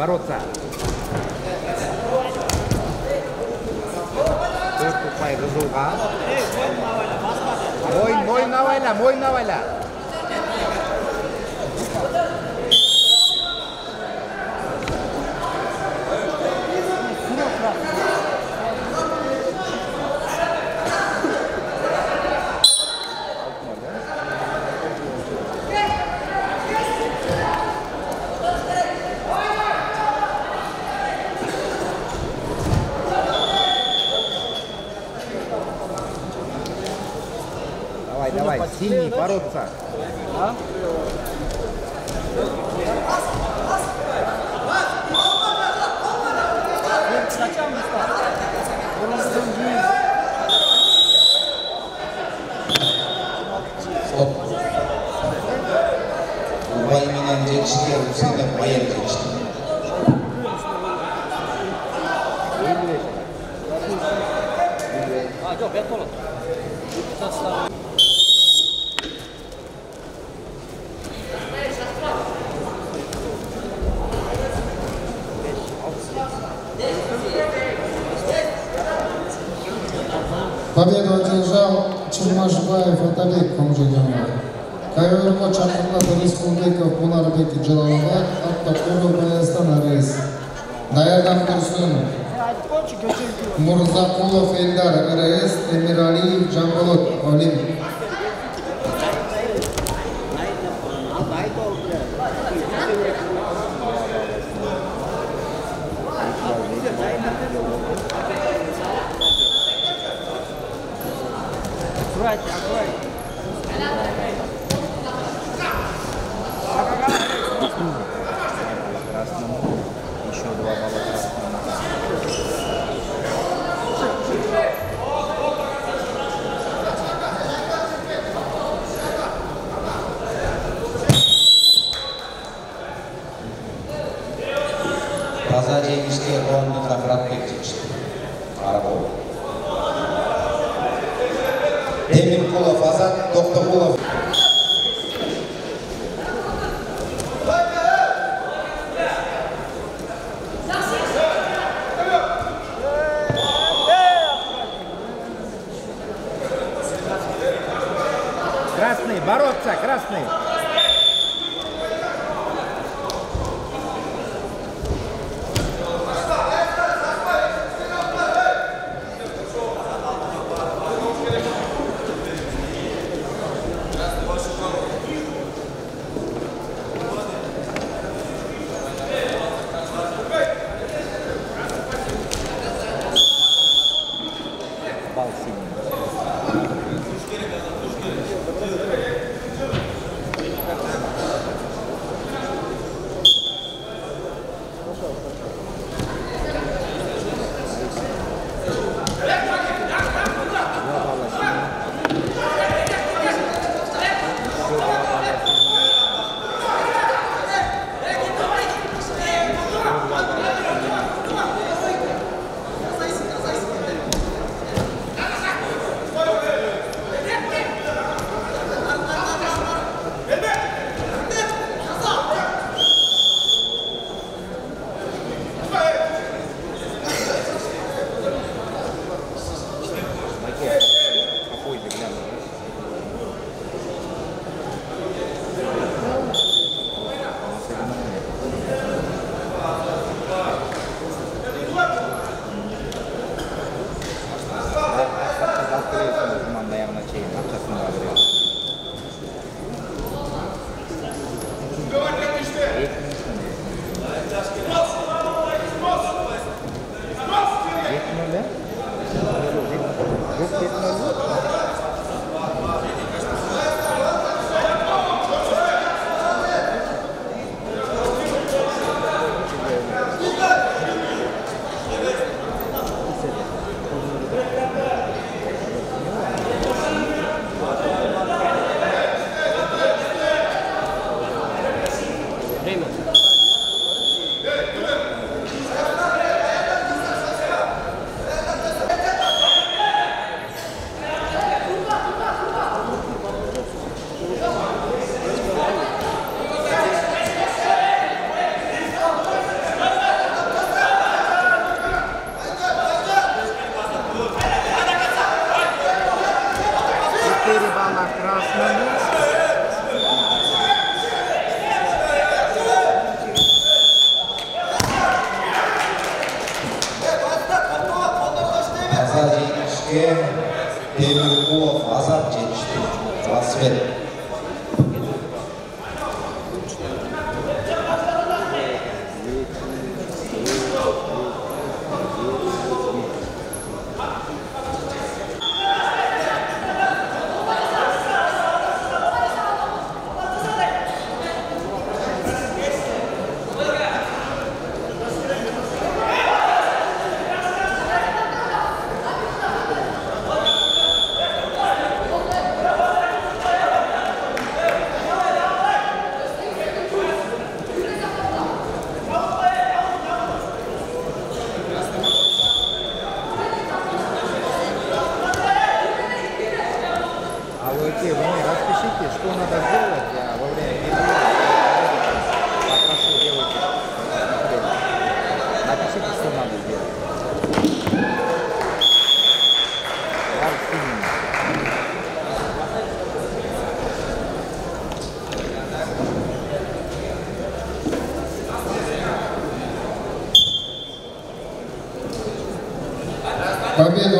бороться.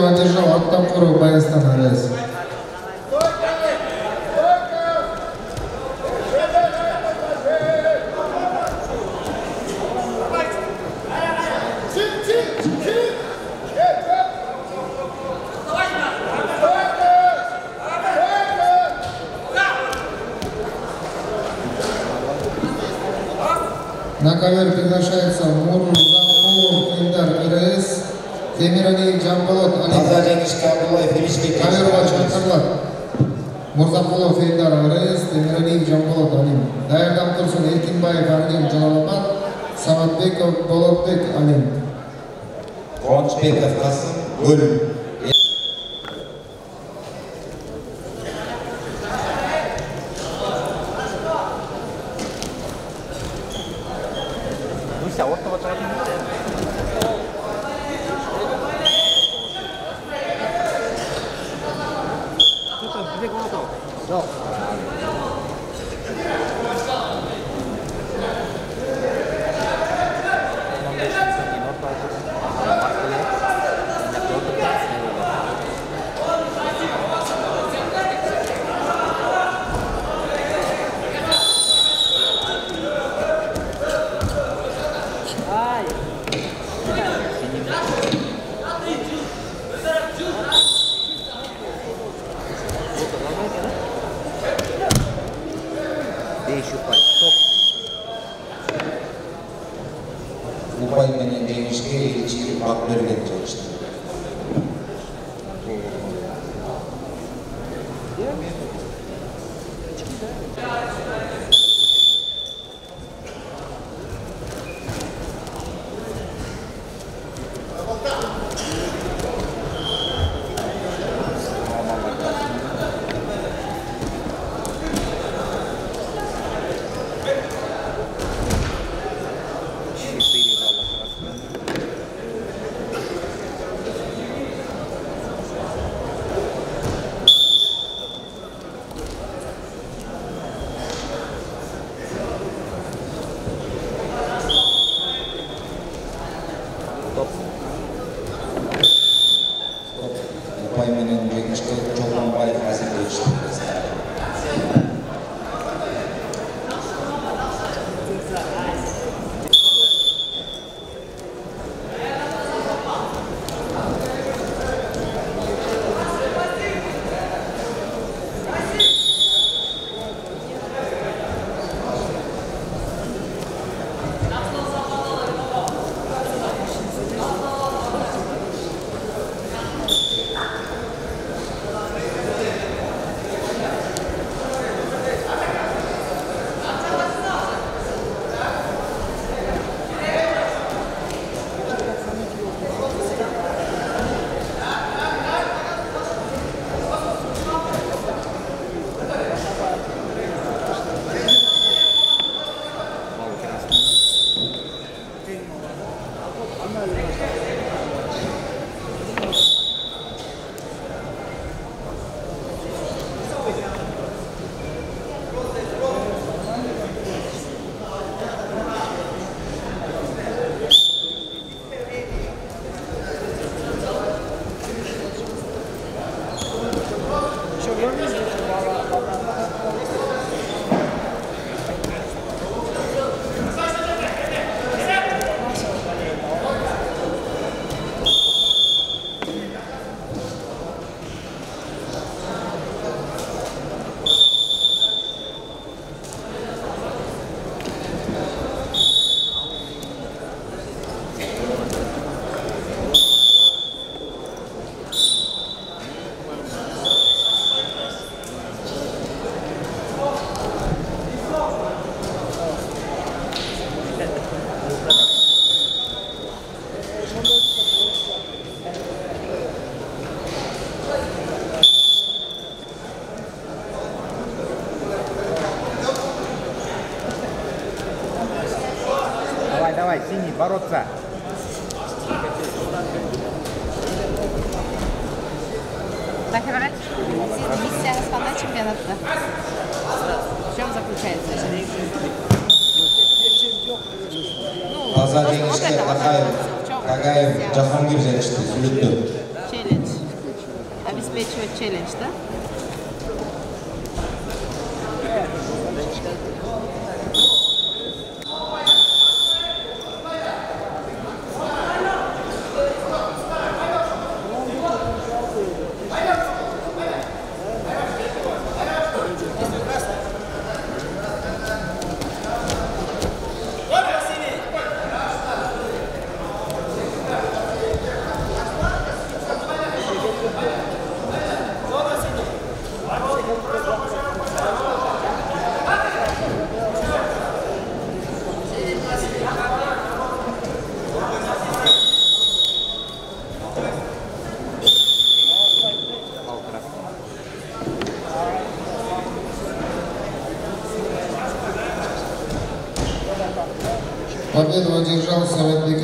Победу одержал Аттамуров Баястан РС. На ковер приглашается Темиралиев Жамболот таза Али. жеңишке абдуллаев эмишбек Камеруға шақырылады. Мұрзақұлов Эльдар РС, Темиралиев Жамболот Али. Даярдан Тұрсын Еркинбаев Ардем Жалаламат, Samatbekov Bolotbek Amin. Quvonchbekov Qasim gol. carrozza. Победу одержал Советбеков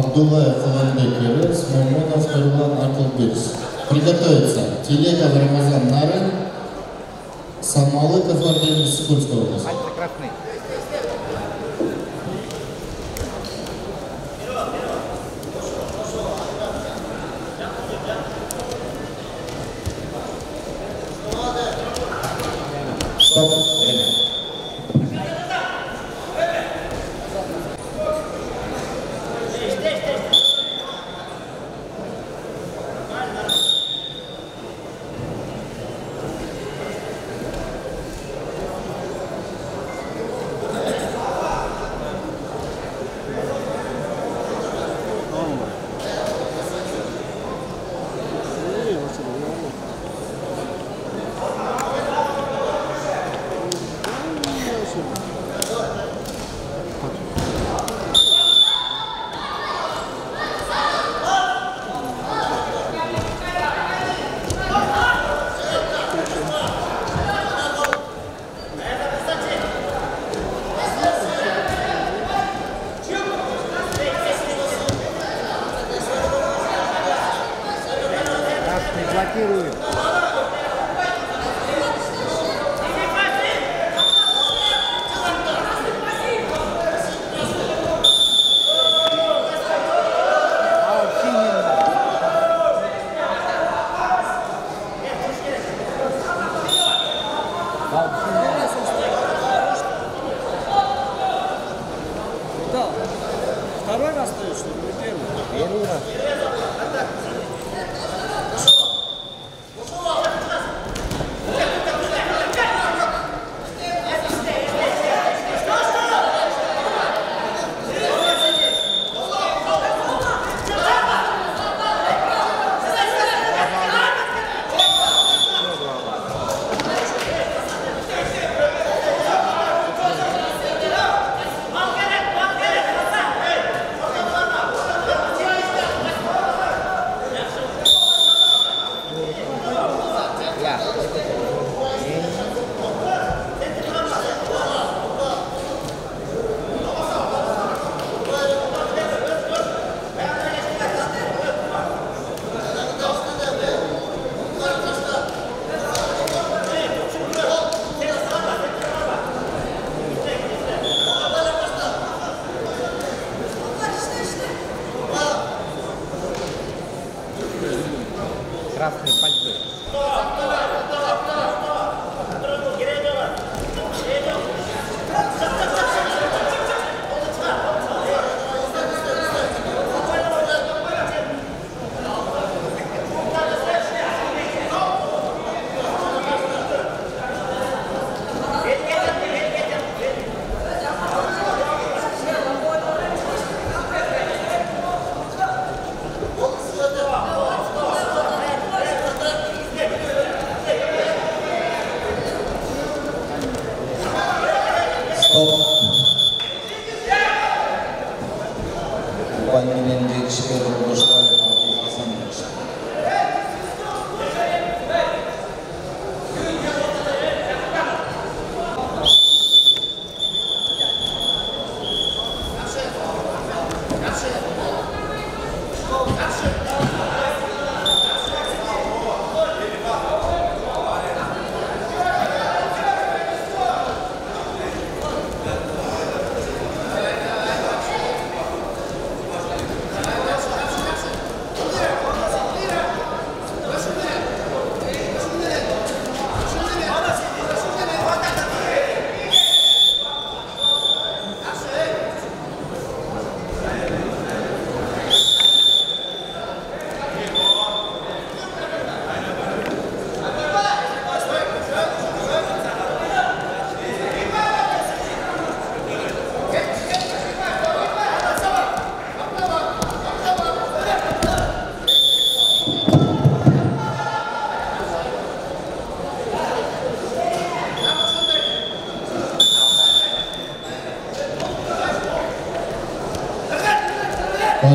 Абдуллаев, Уланбек Ерес, Мамонов, Нурлан, Акилбек. Приготовиться. Телегов, Рамазан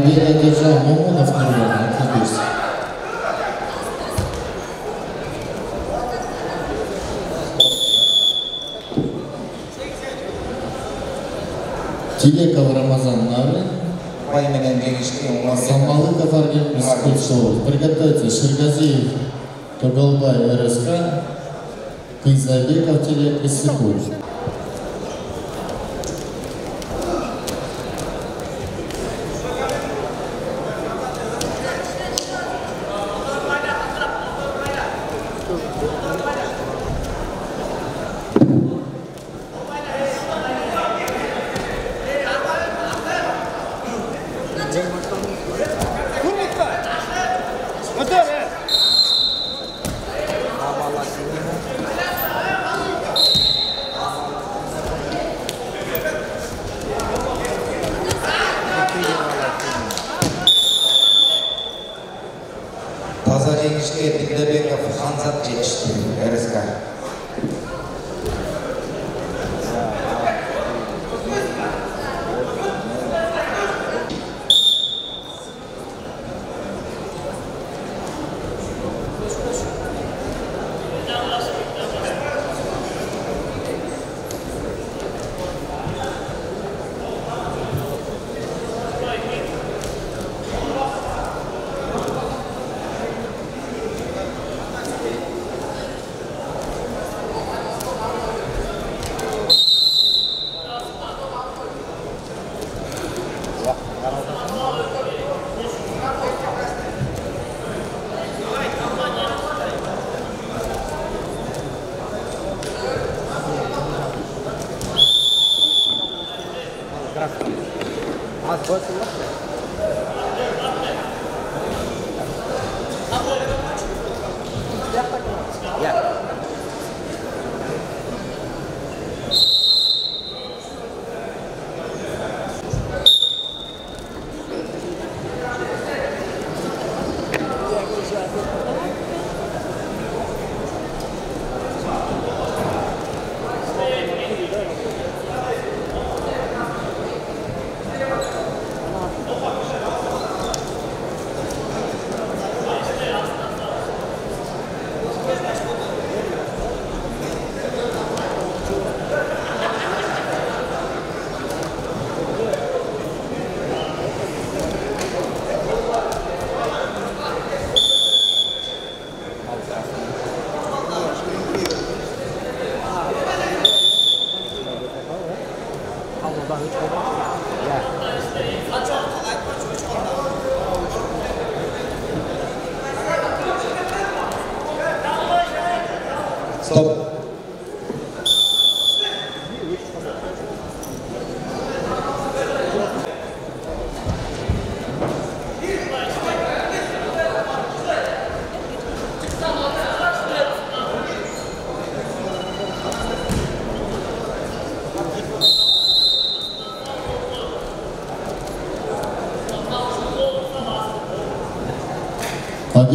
Победа одержал Мамонов Нурлан, Артемис. Телеков Рамазан Нары, Самалыков Арген Бескутшов. Приготовьтесь, Шергазиев, Тугалбай, РСК, Кызабеков, Телек, Исыкуль.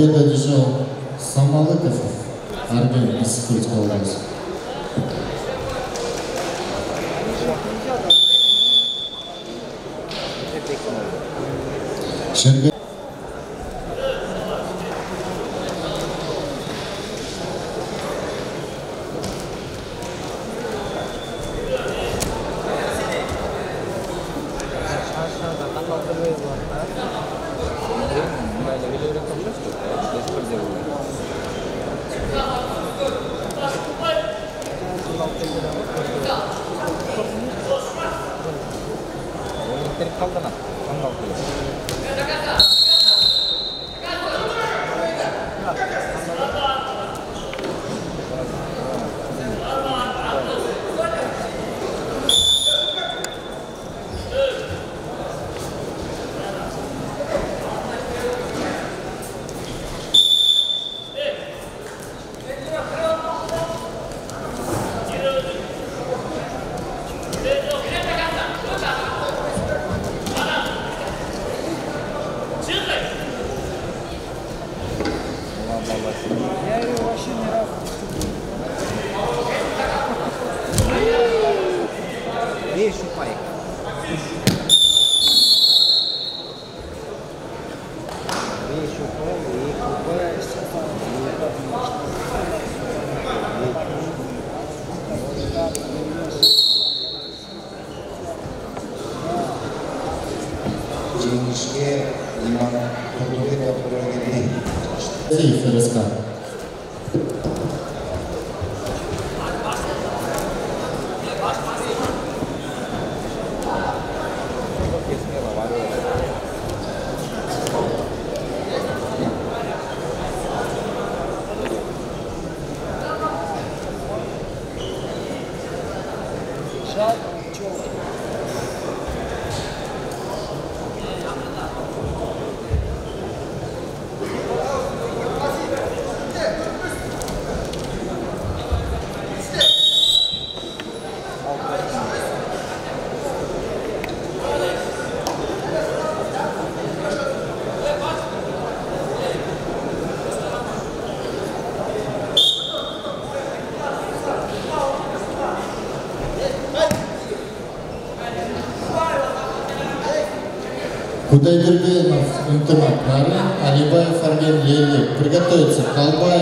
Dieta Кудайбергенов, Интымак, Нарын, Алибаев, Армен, Лели. Приготовиться. Колбаев,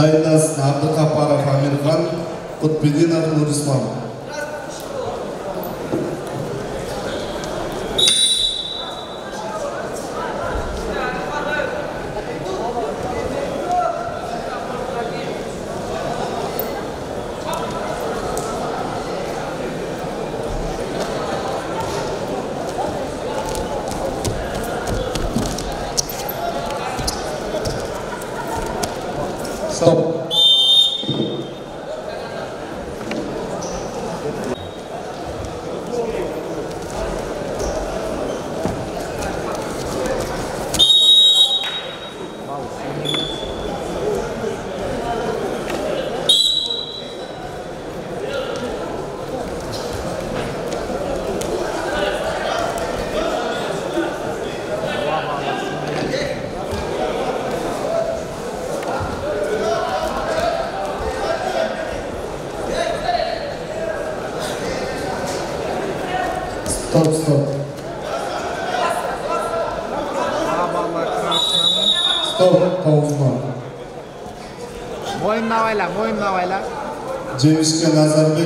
Дайдас, әбдіқапаров амирхан құтбединов нұрислам. stop, stop. Stop, Tavuzman. Boyunla oyla, boyunla oyla. Ceviz Nazar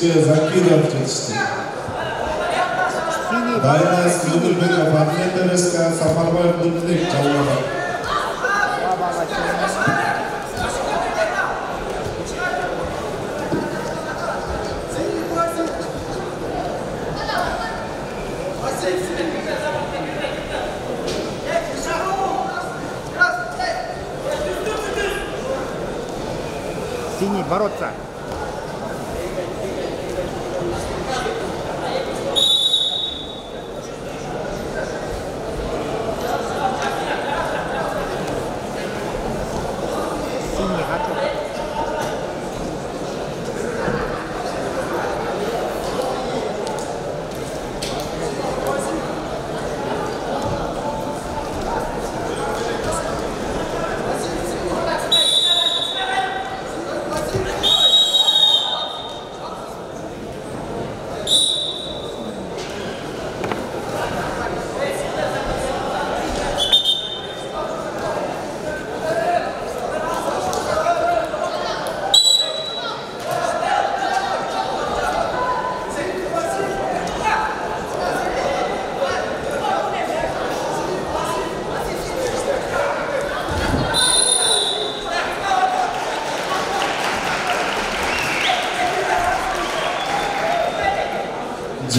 Жеңишке Закиров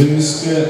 Jesus Cristo.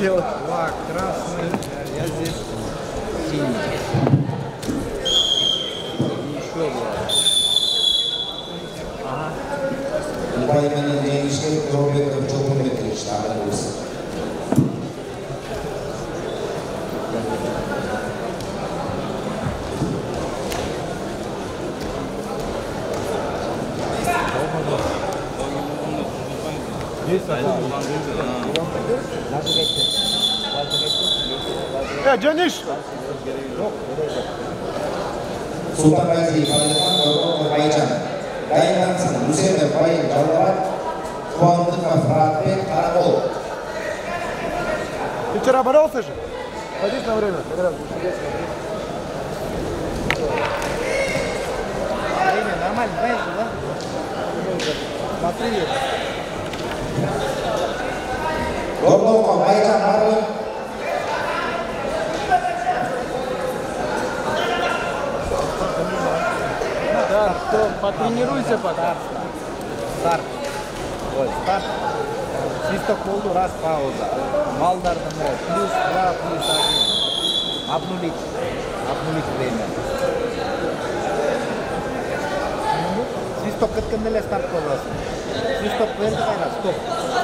aconteceu. время, Время нормально, знаешь, да? Смотри. Гордон, Майка, Марвин. Да, кто потренируйся пока. Старт. Вот, старт. Чисто қолды рас пауза. Малдардың рас. abnulik abnulik reinas. Siz toplayotganda estar qilasiz. Siz.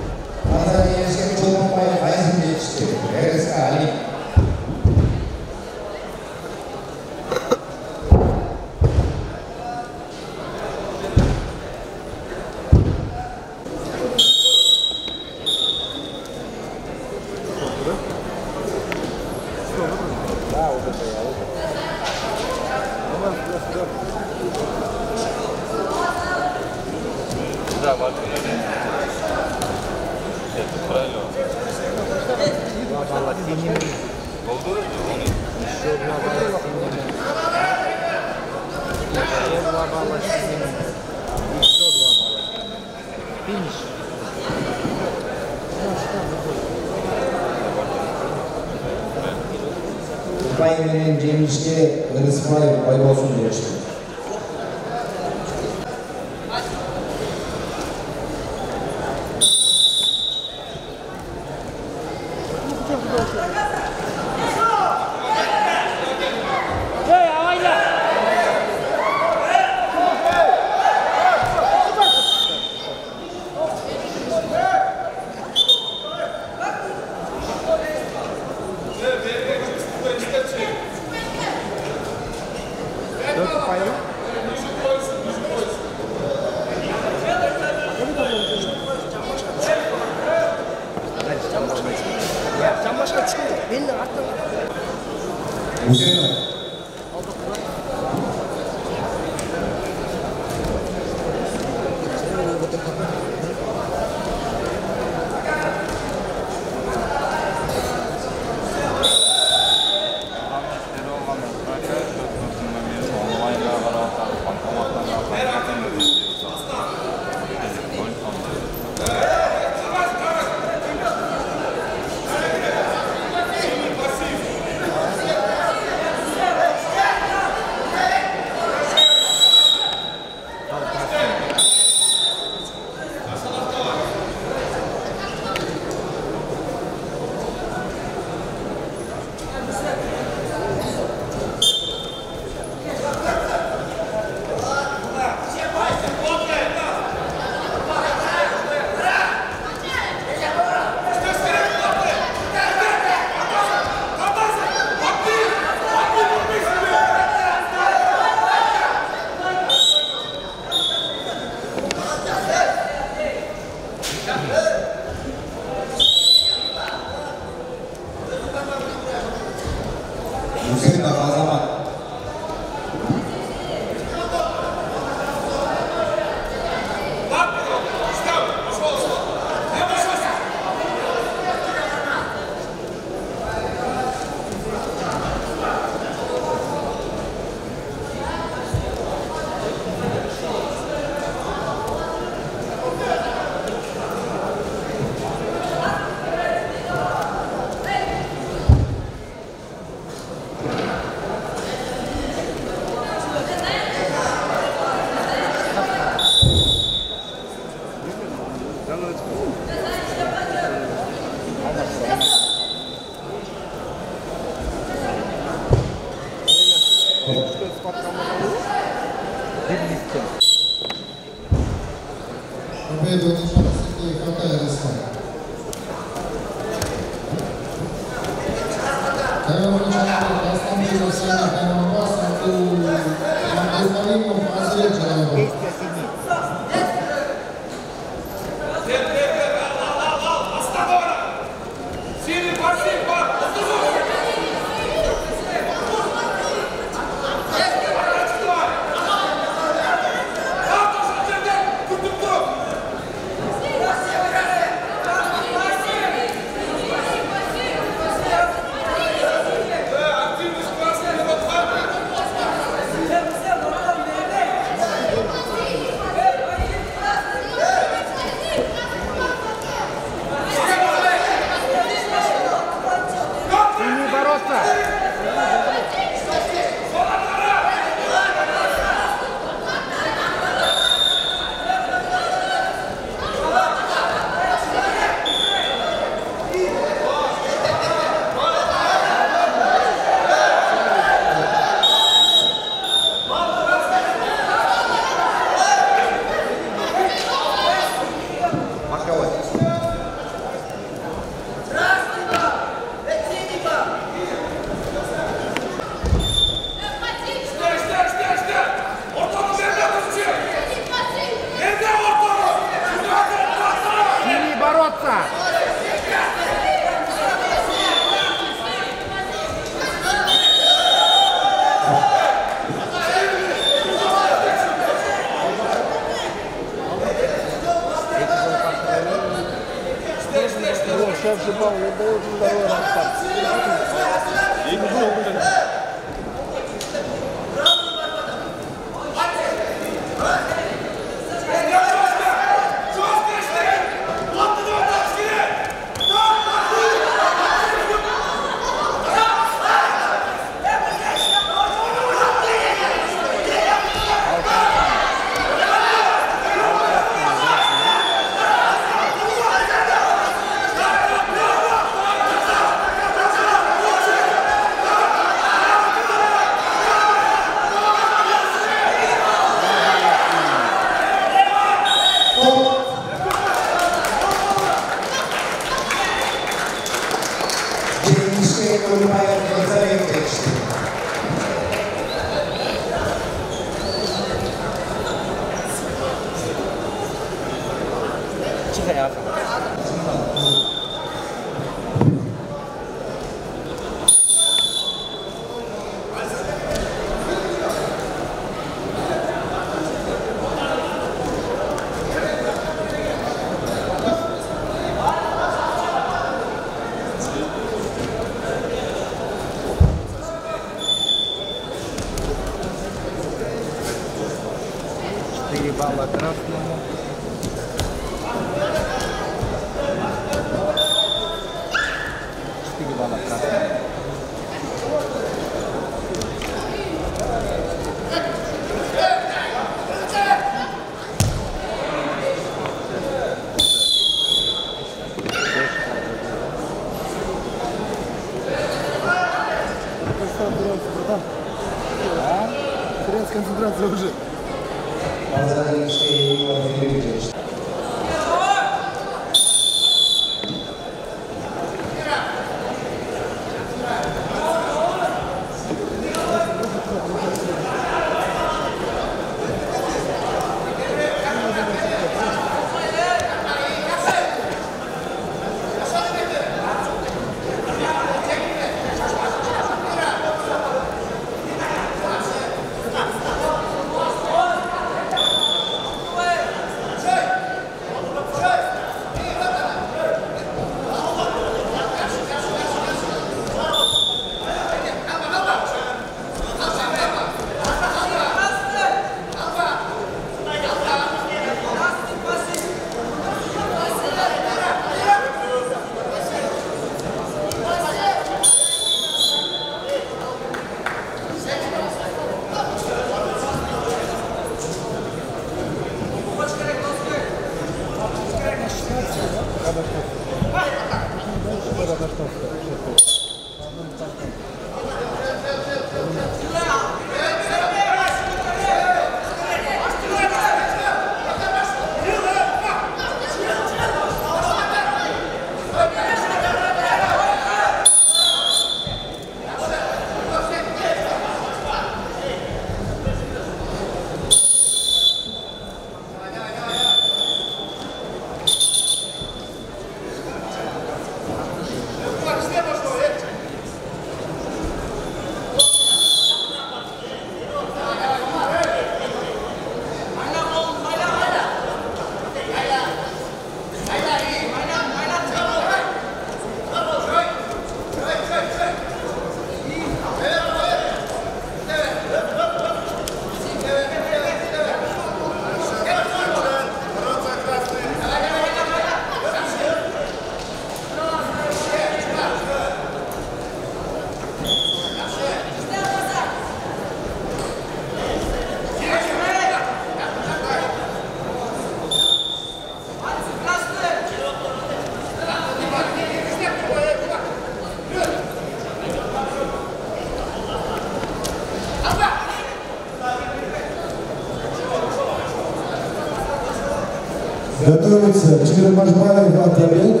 Готовится. Чермашбаев Атабек,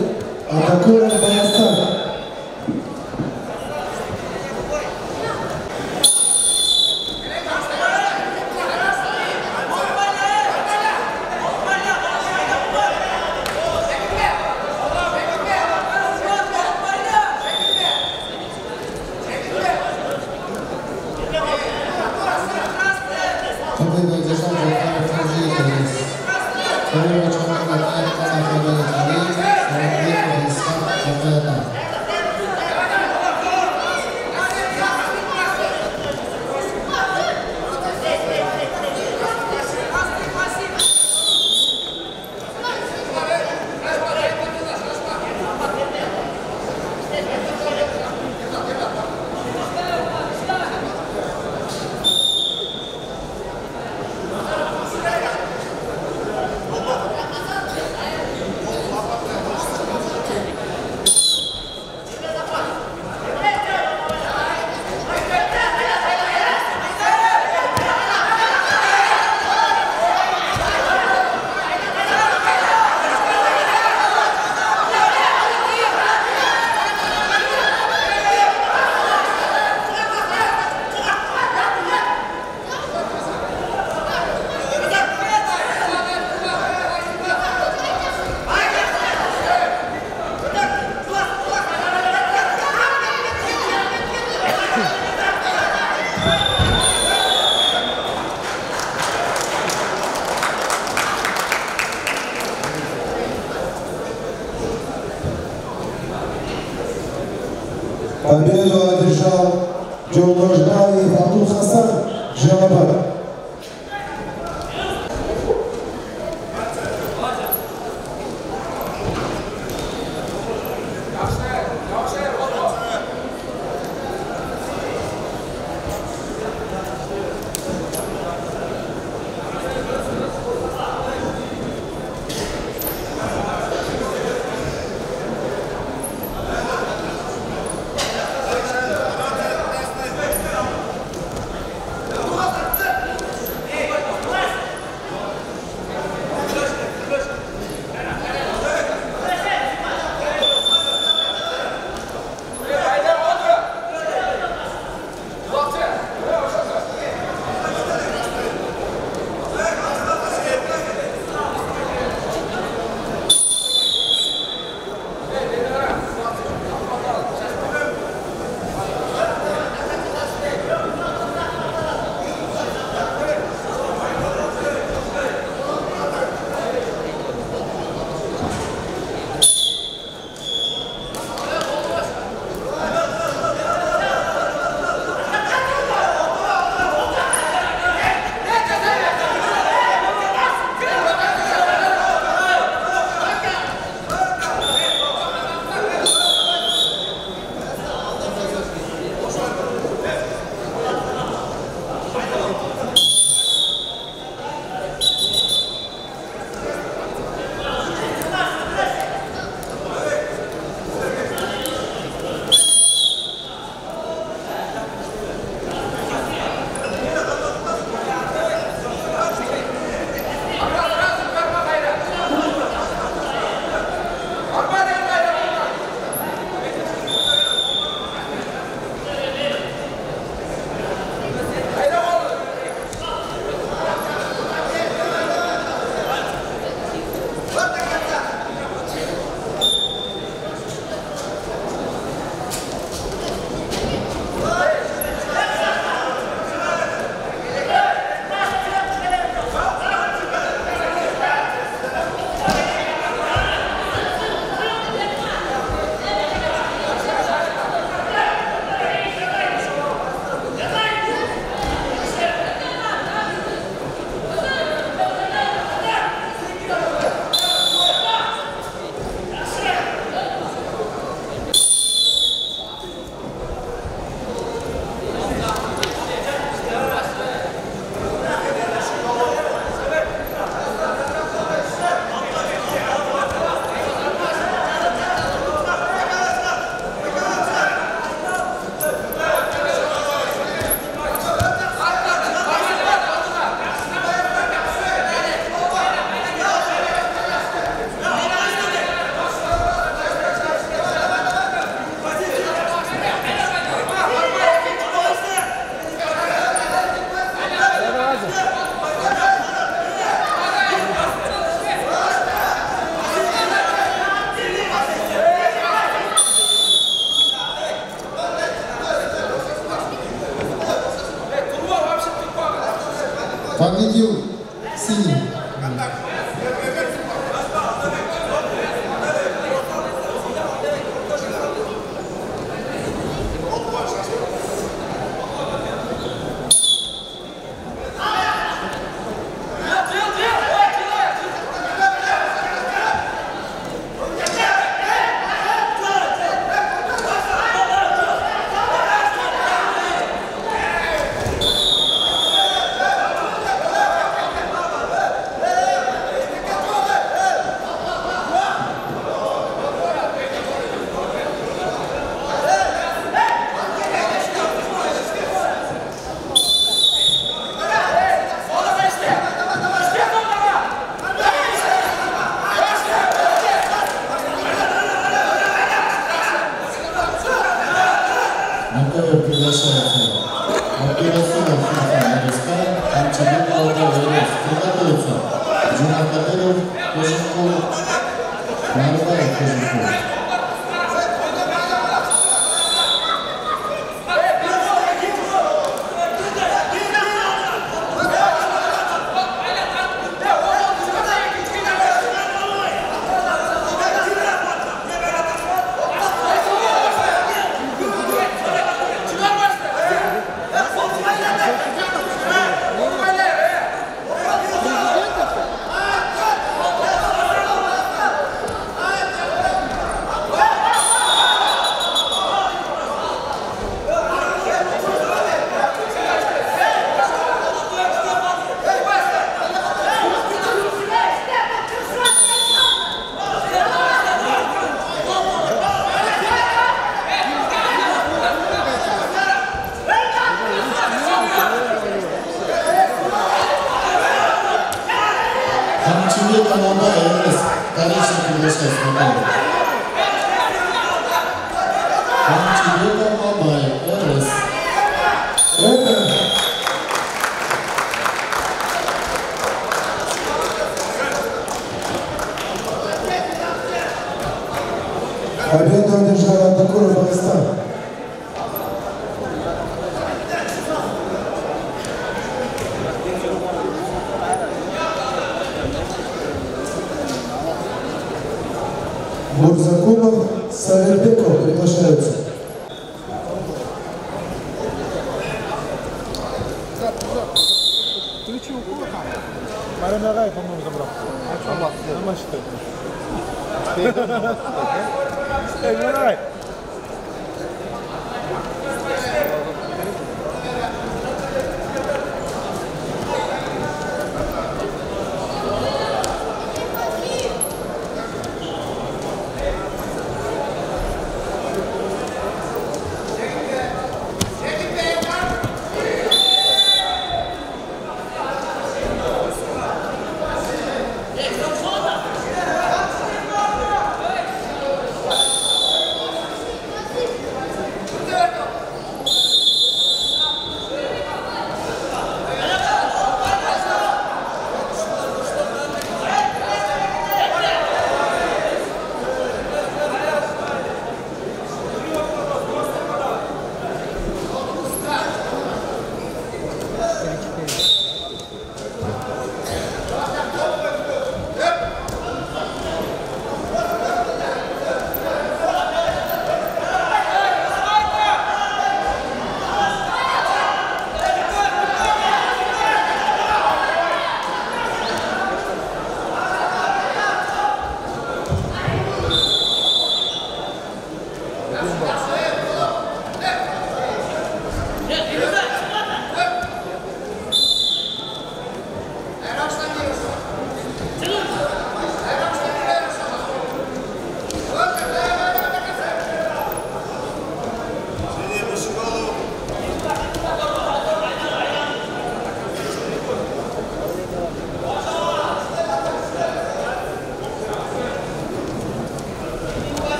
атакует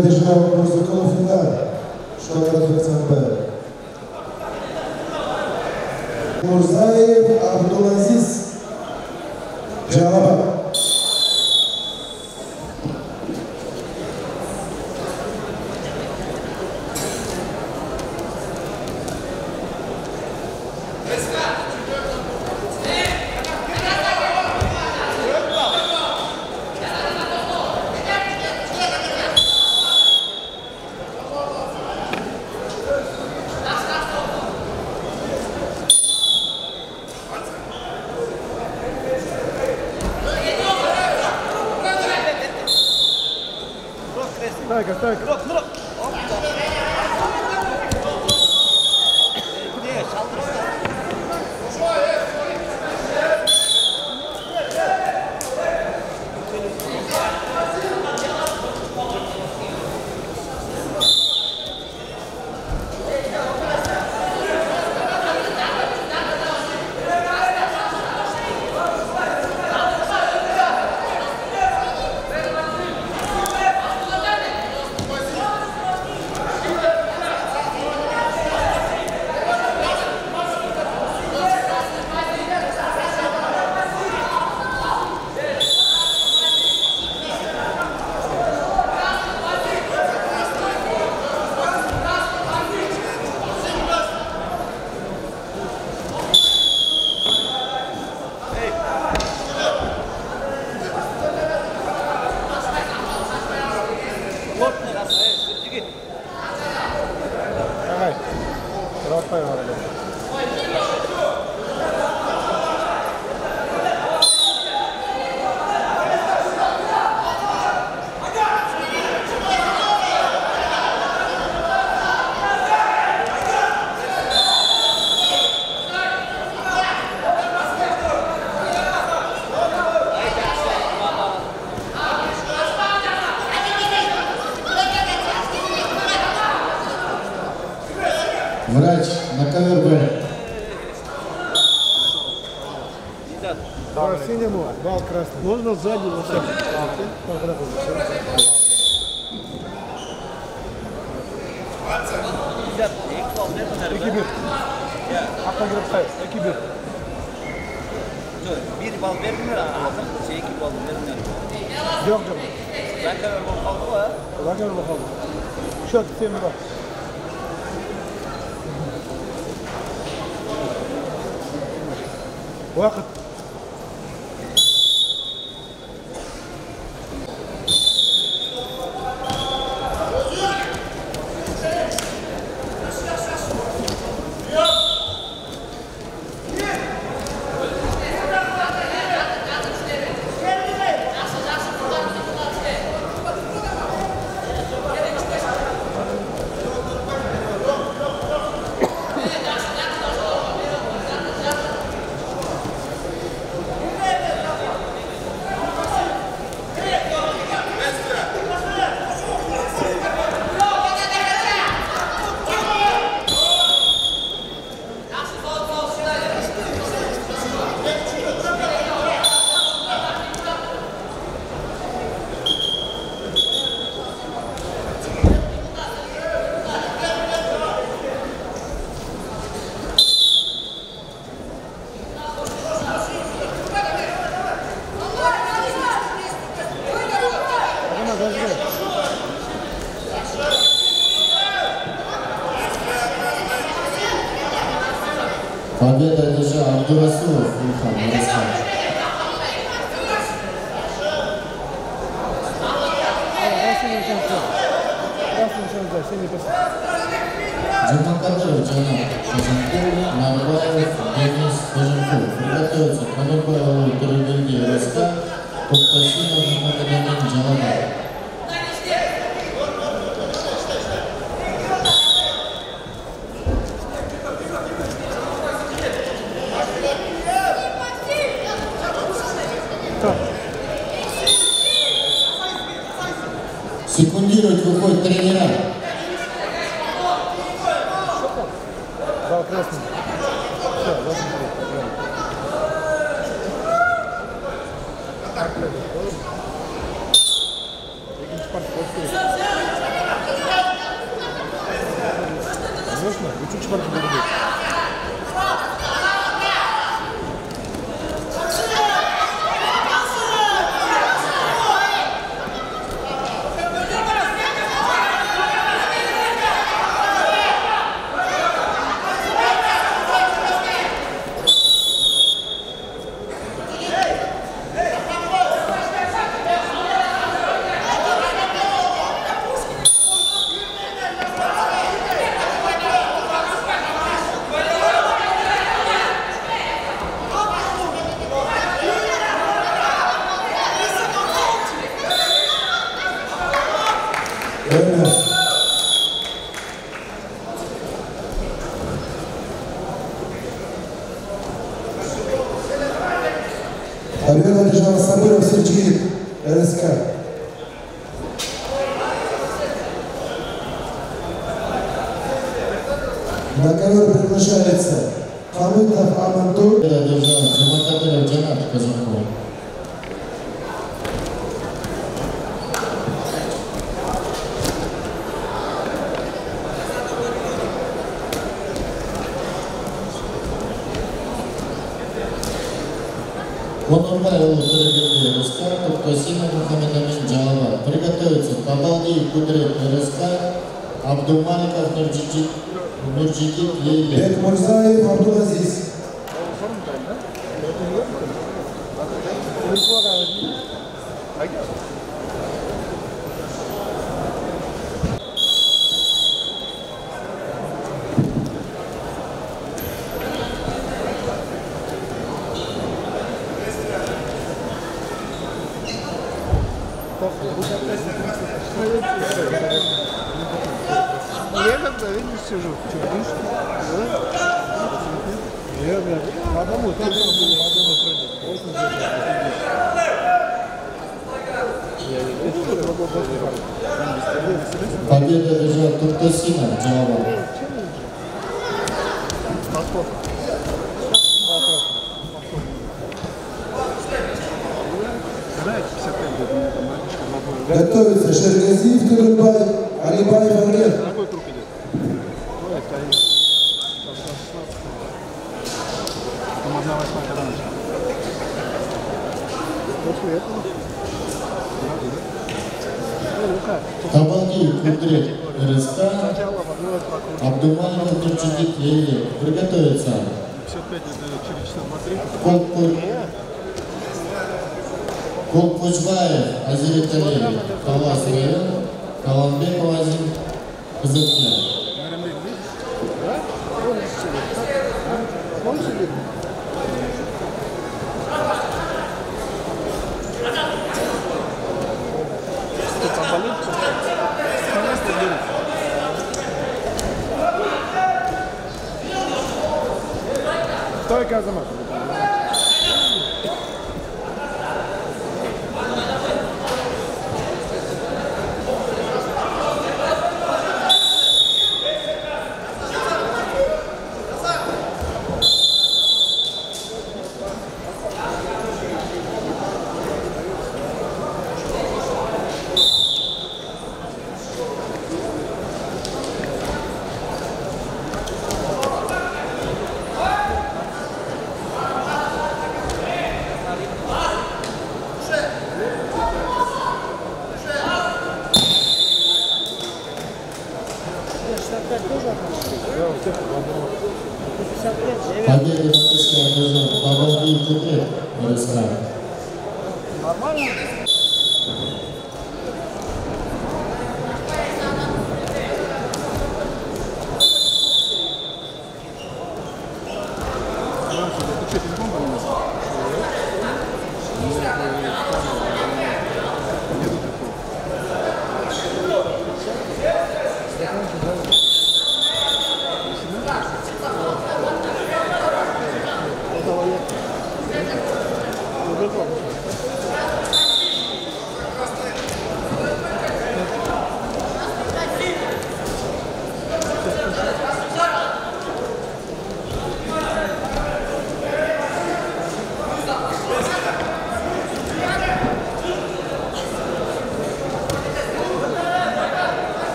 José Manuel На ковер приглашается Хамытов Амантур. Это держава Хаматабеля Джаната Казанкова. Кунурбайұлы бірігінде Рұскартов Касима Мұхаммедамин Джалава. Приготовиться Кабалдиев Кудрет Рыскай, Абдумаликов Нурджиджит Berk Mirzayev Abdullah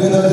doing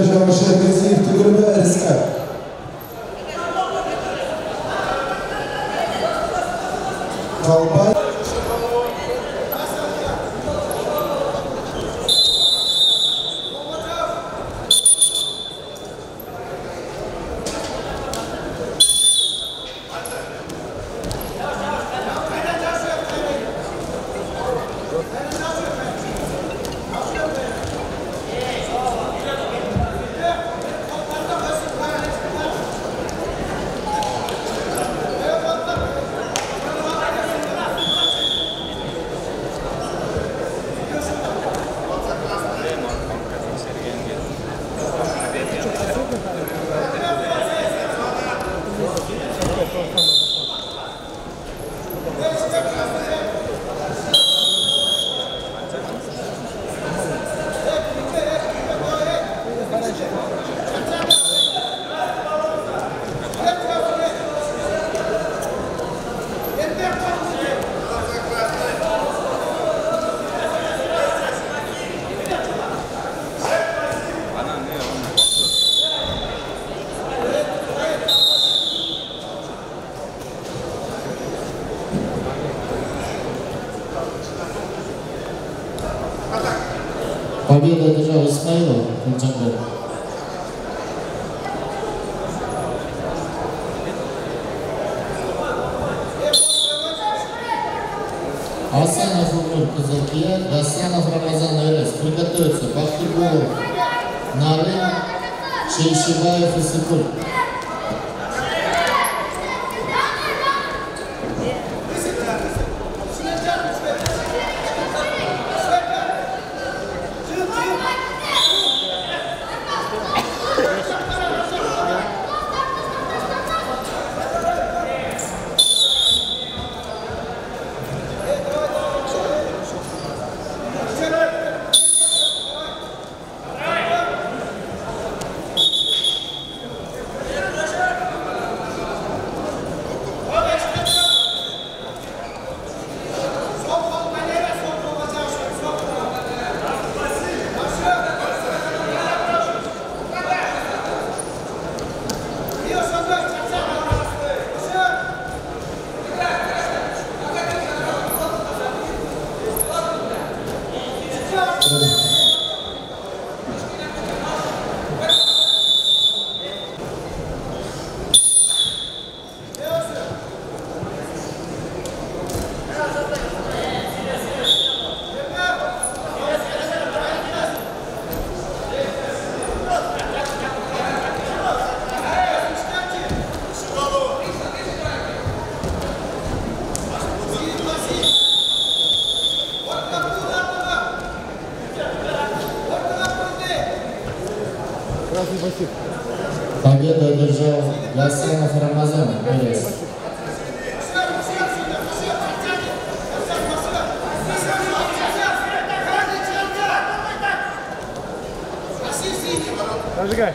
Зажигай.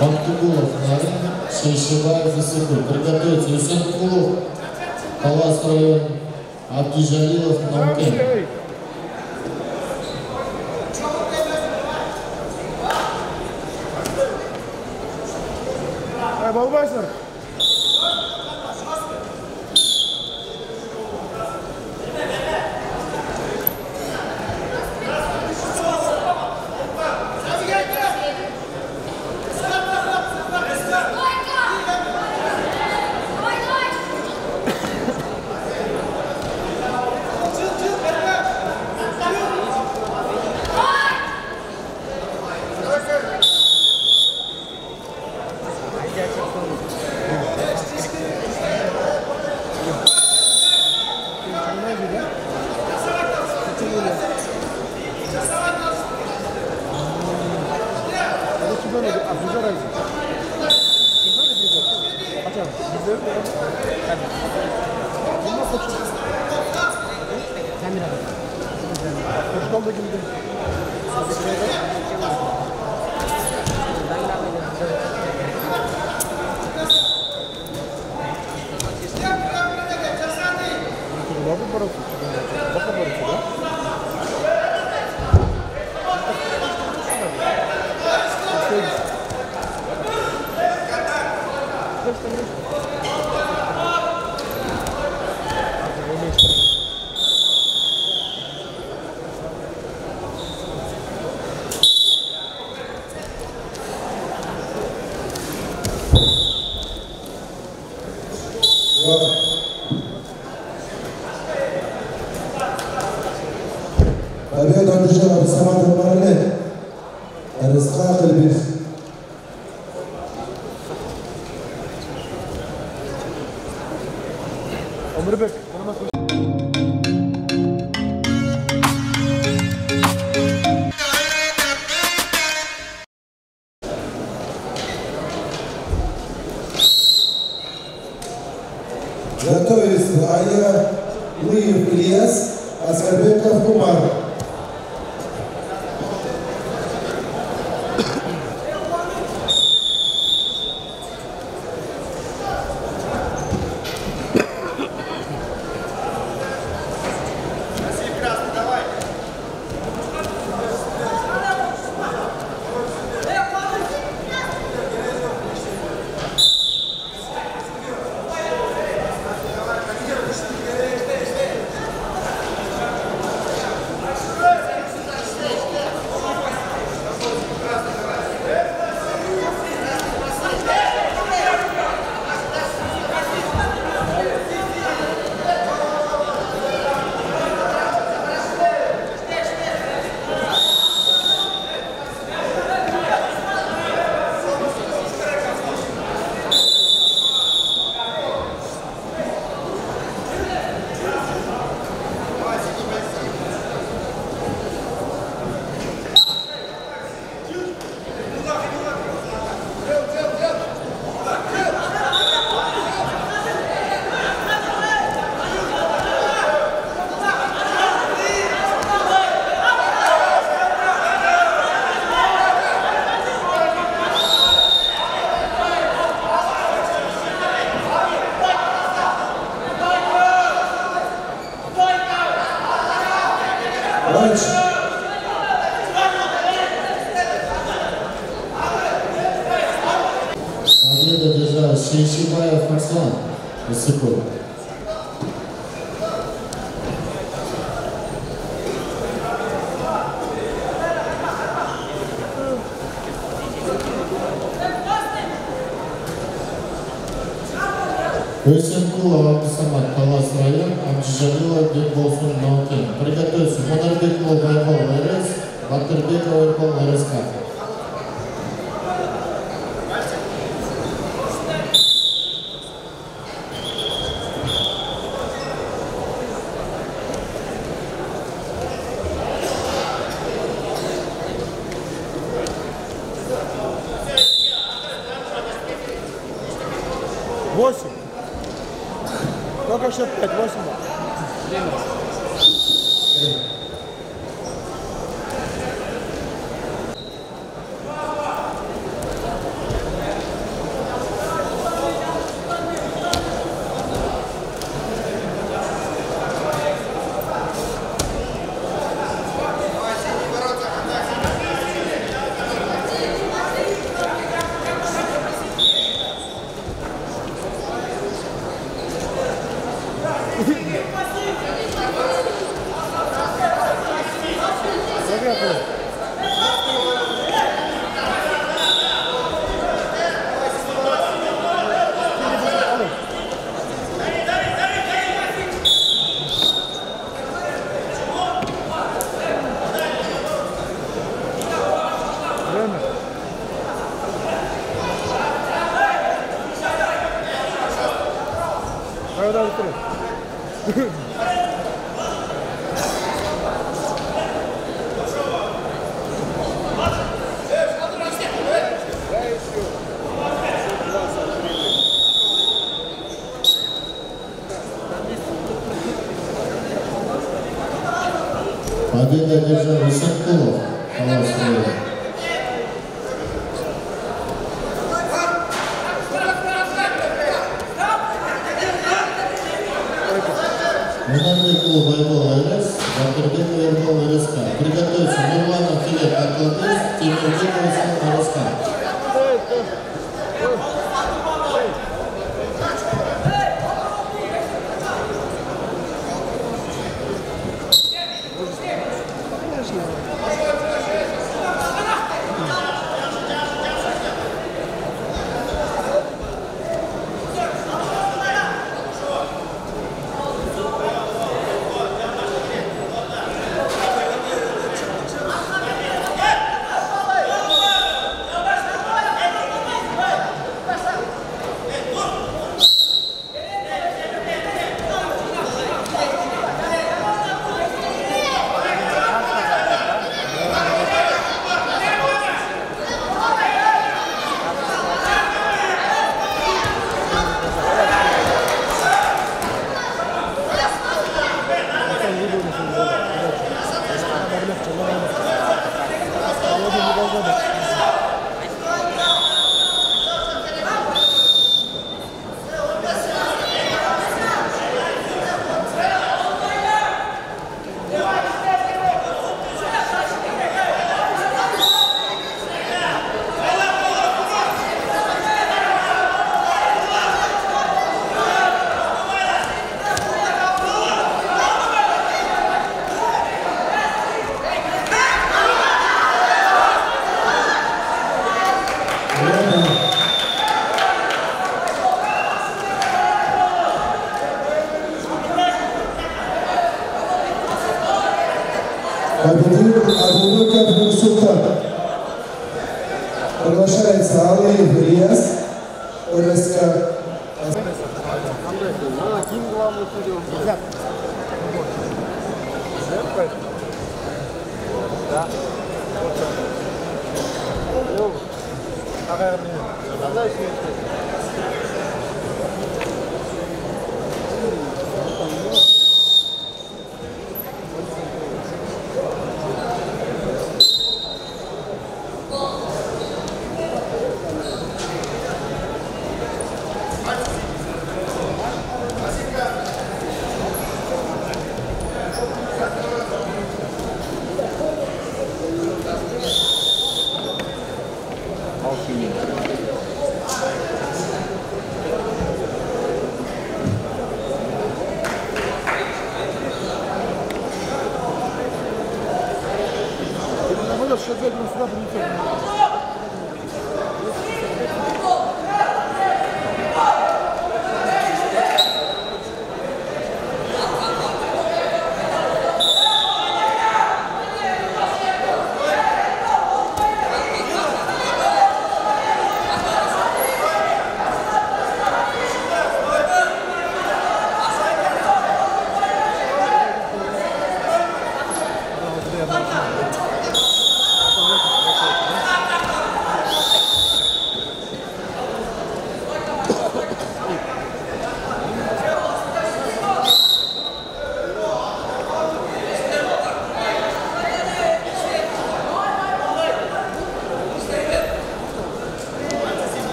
Бактугулов на арене, Шайшеваев за собой. Приготовиться. Юсен Кулов, Палас район, Абдижалилов на Укен. reserva.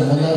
la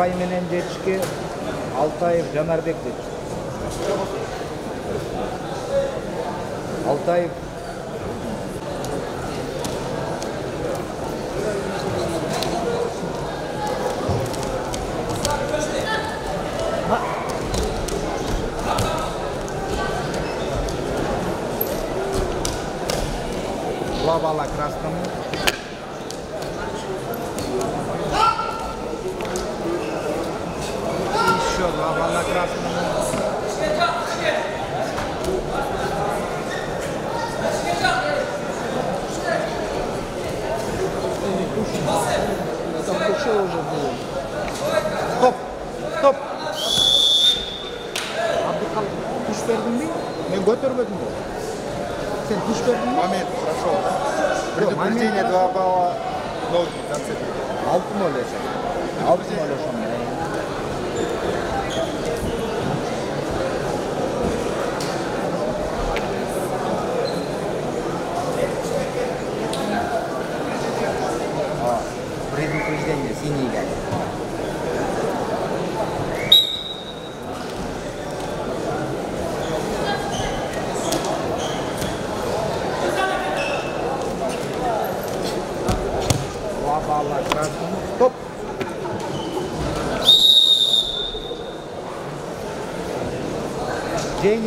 ұпайменен жетишке алтаев жанарбек дейт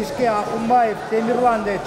кешке Ақымбаев Темірлан да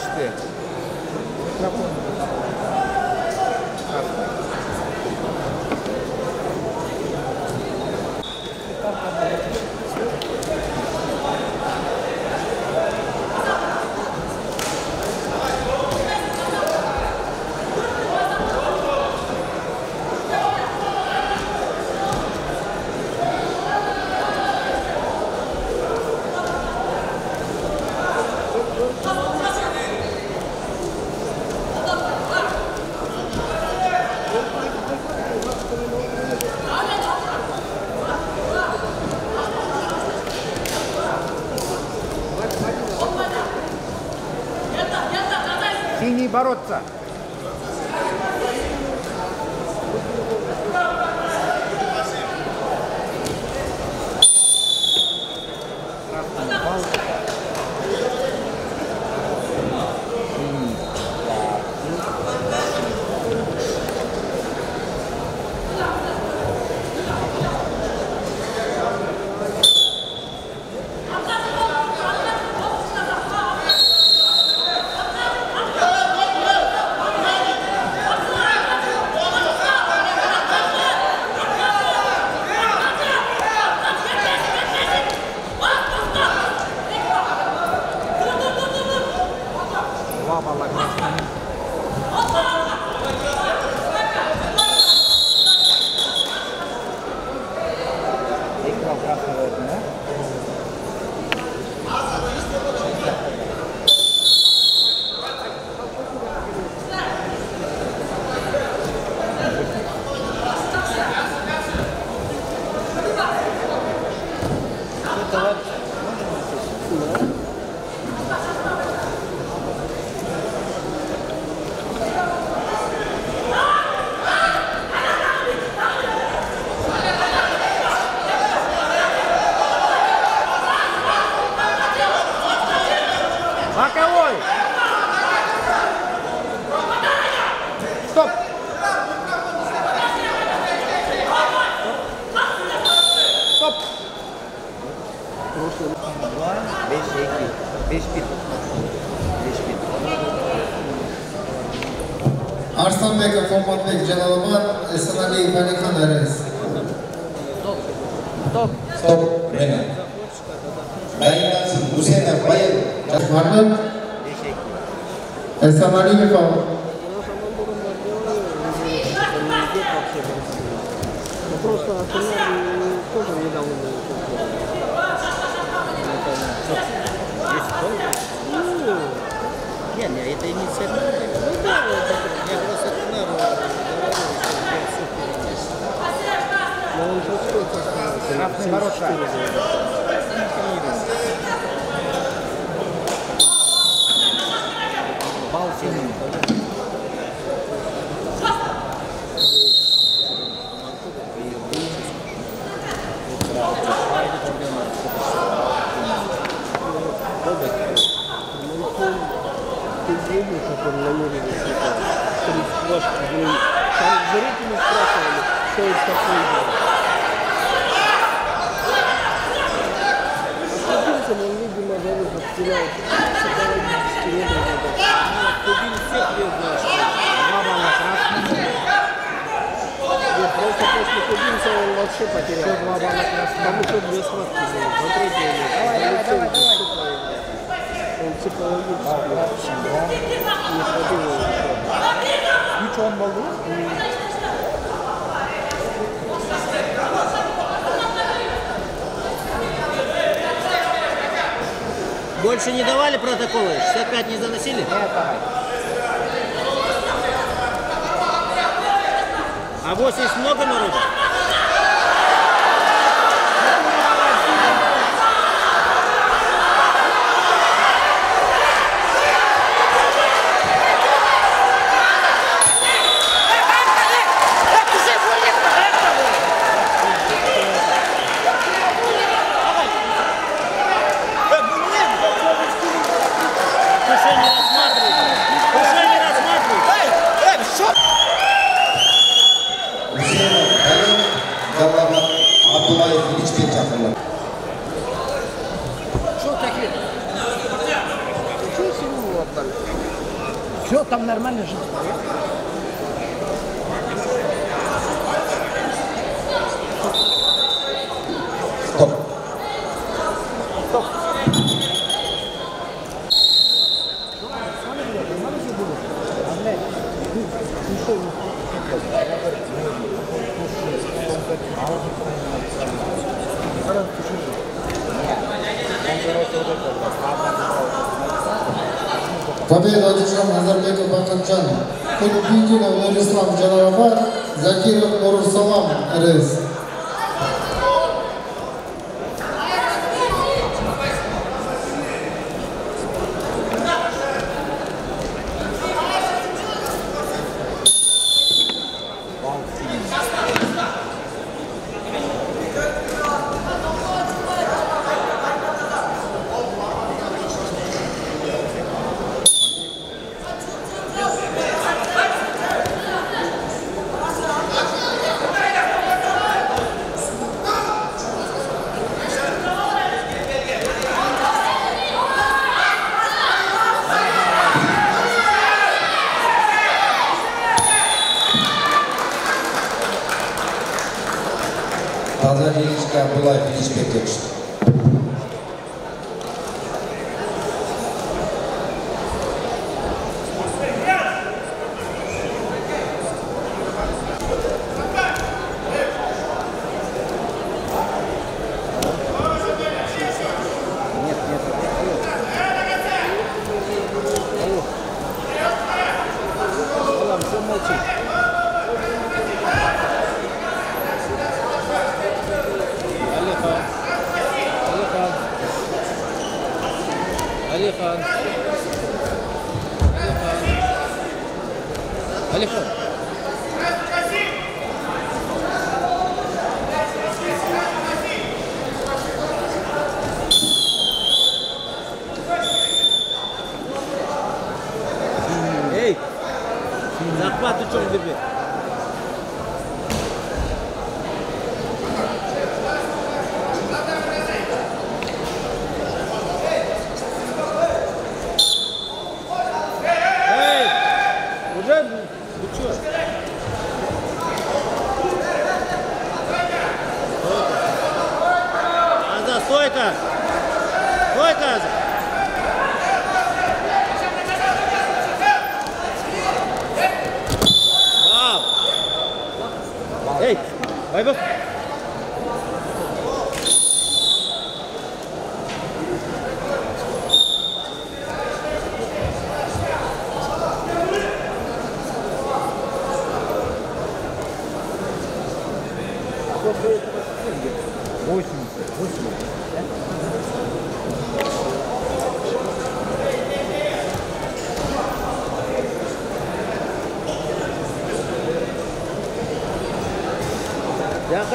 one thing, Jen,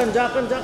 জাপেন জাপেন জাপেন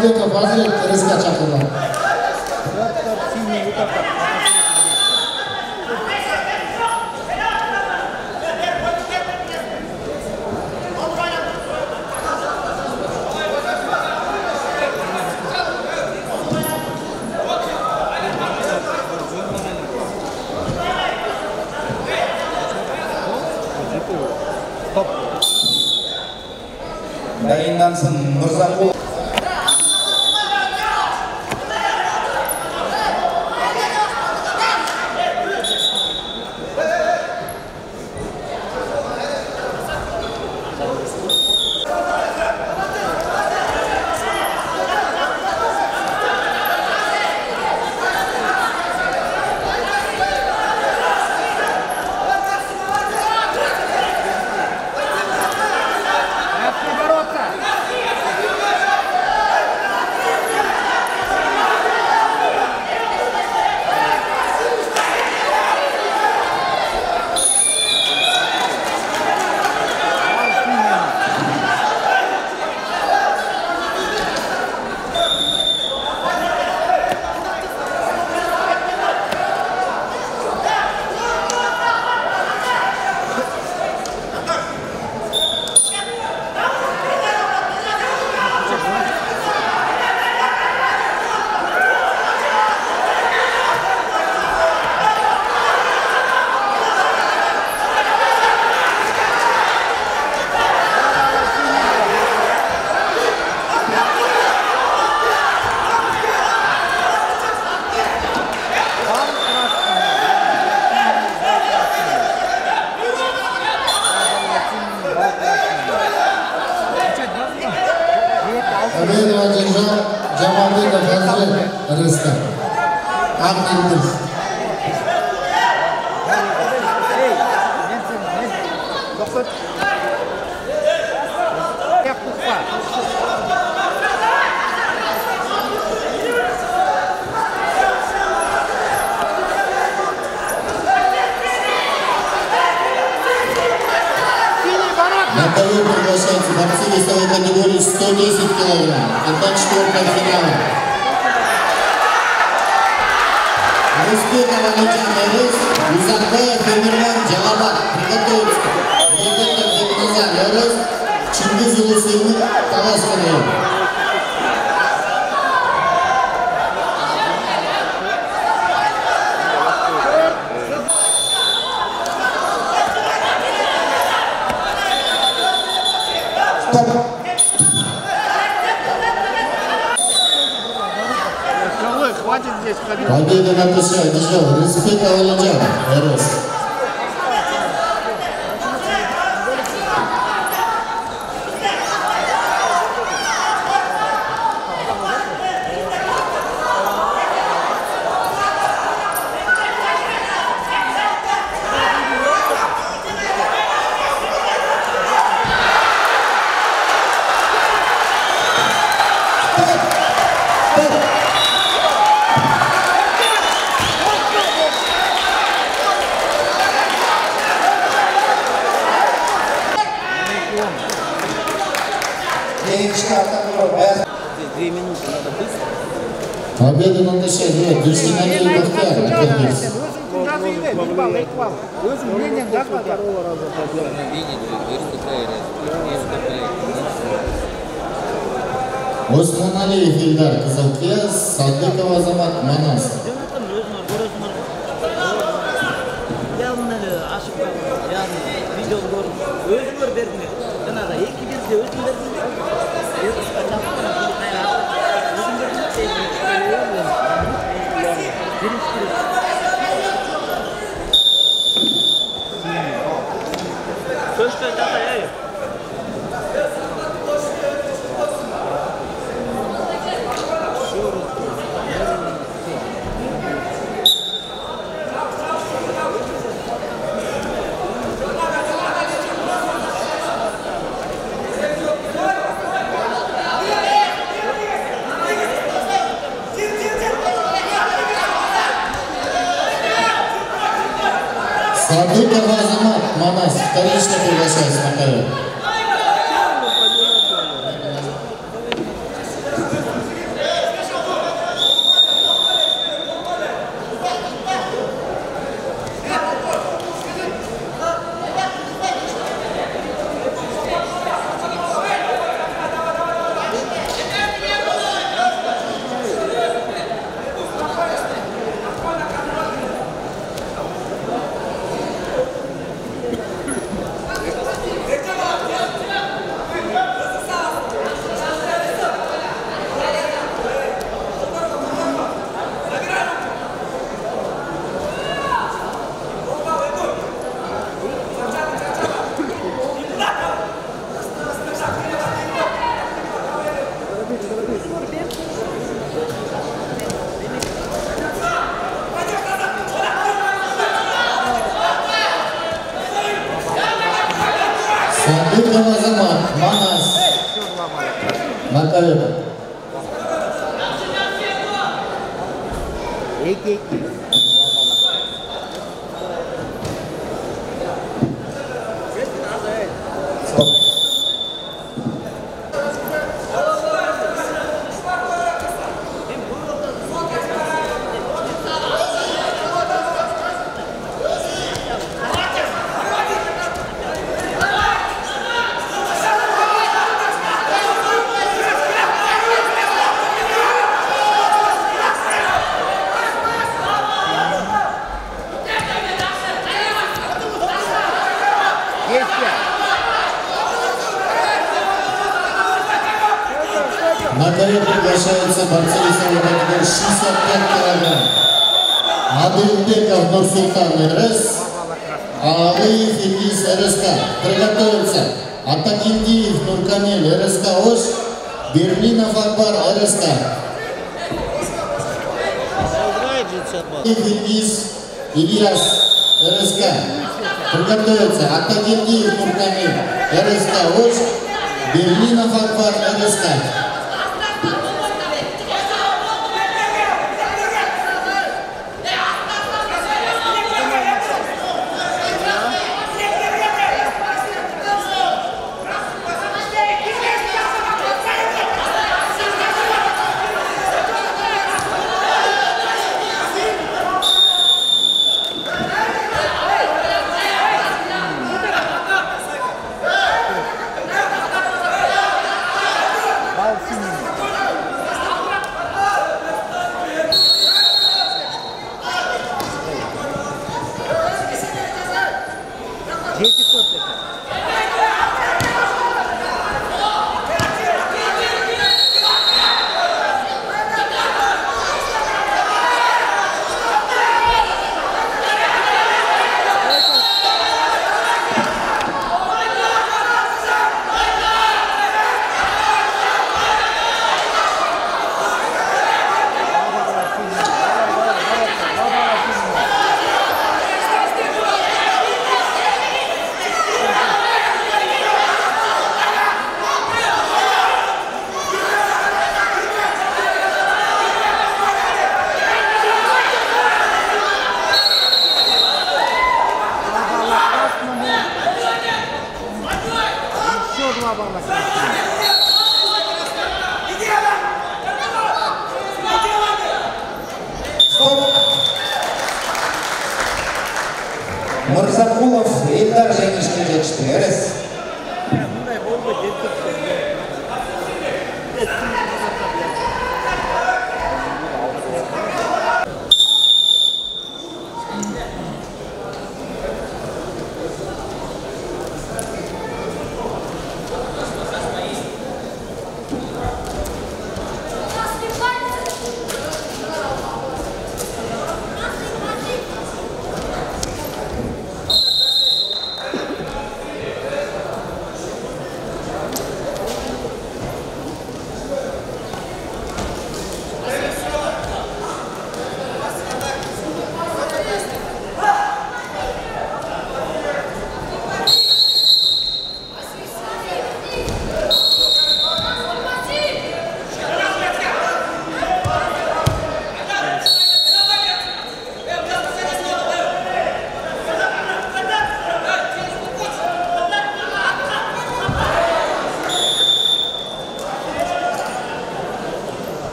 Julieta Vaz,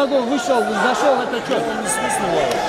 ногой вышел, зашел, это что? Отдай,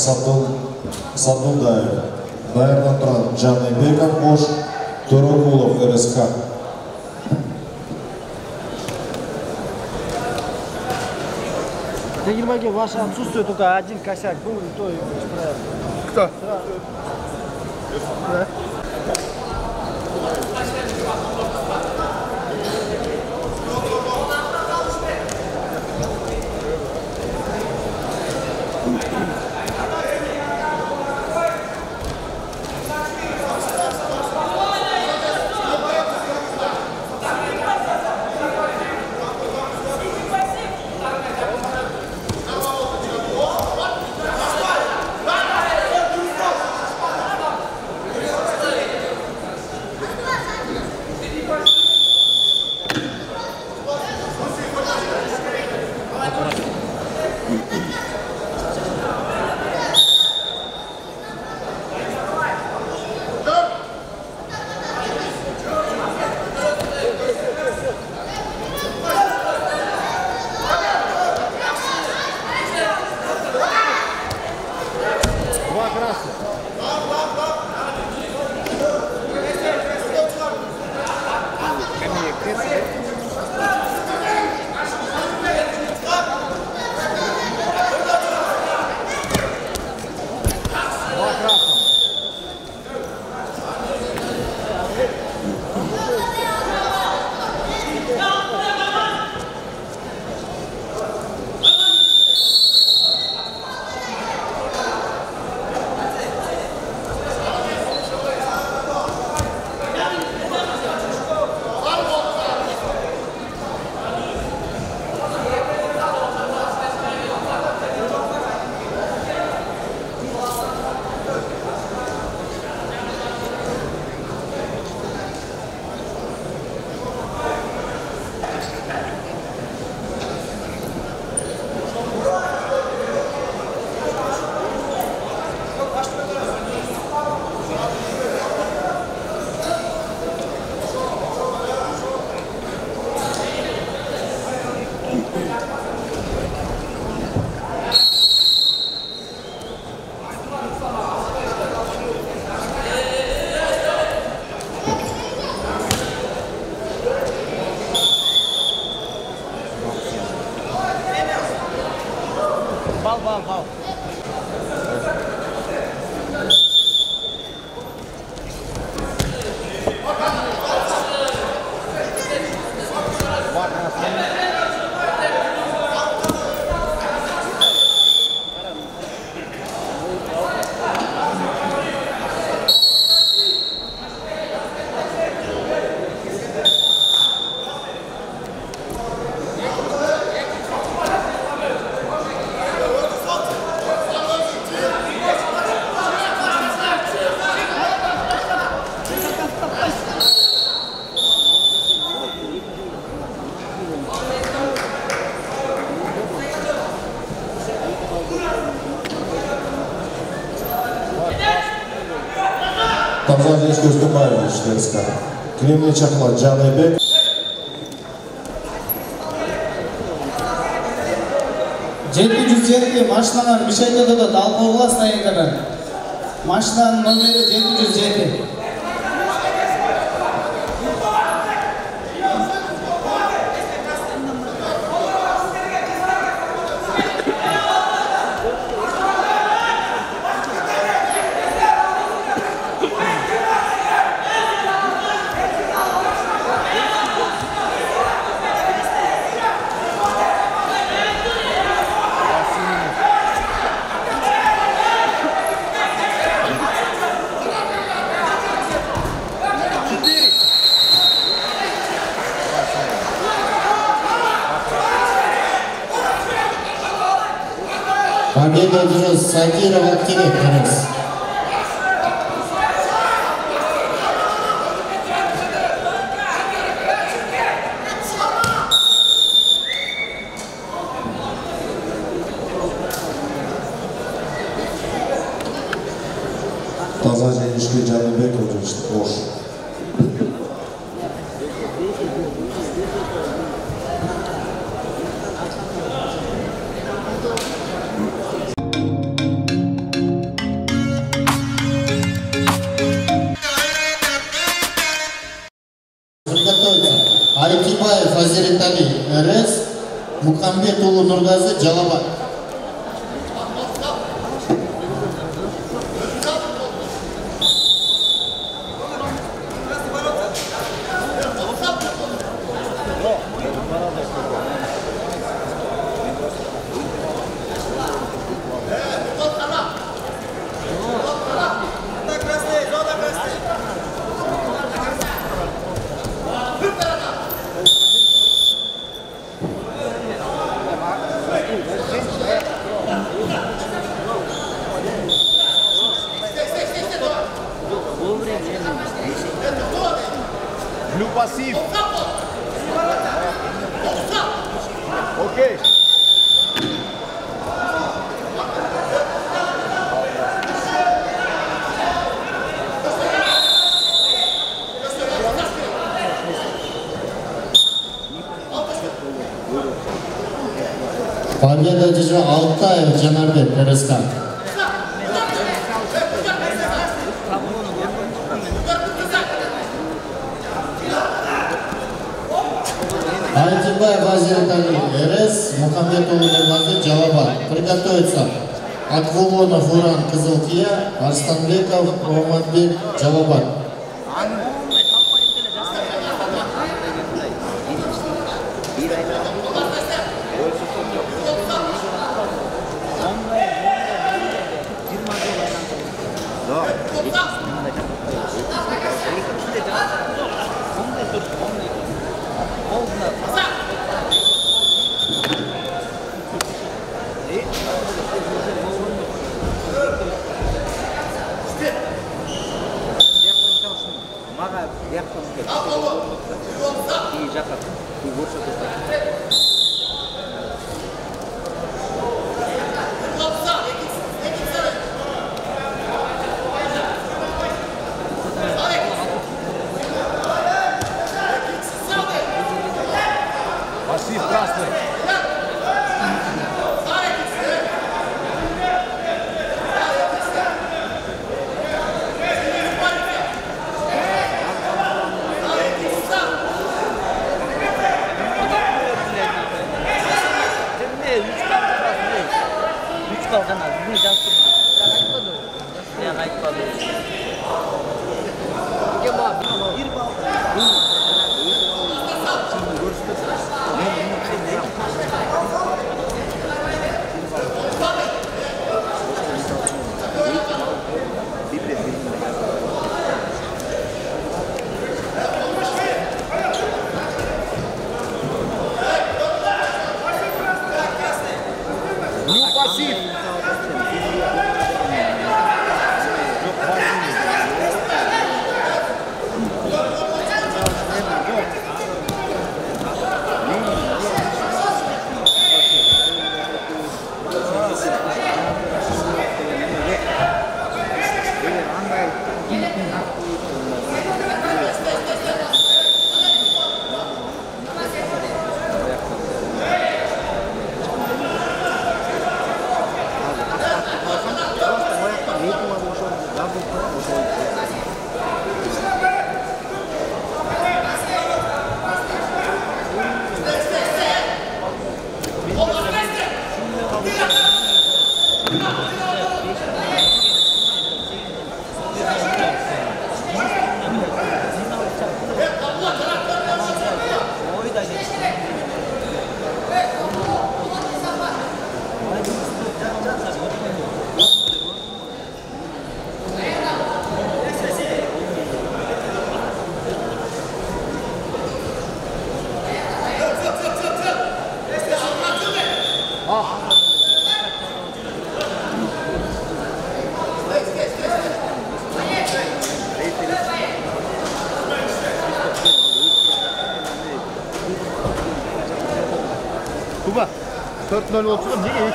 Садудаев, Дайырнатуран Жанайбеков Ош, Турагулов РСК. Да Ельмаген, ваше отсутствует только один косяк был, и то его исправил. Кто? Да. Данеш Көздібаев Штецка. Кремле Чахла Жанайбек. жети жүз жети машиналар мишендеде да талкуулгула стоянкада машинанын номери жети жүз жети Sergi Rahatkili Karas. Pazar Yenişki Canlı Bek Hoca işte. Boş. Победа одержал Алтаев Джанарбек Рыскан. Айтибаев Азия РС, Мухаммедулы Лазы Джалабан. Приготовиться. Аквулонов Уран Кызылкия, Арстанбеков Мухаммадбек Джалабан. Dari 你给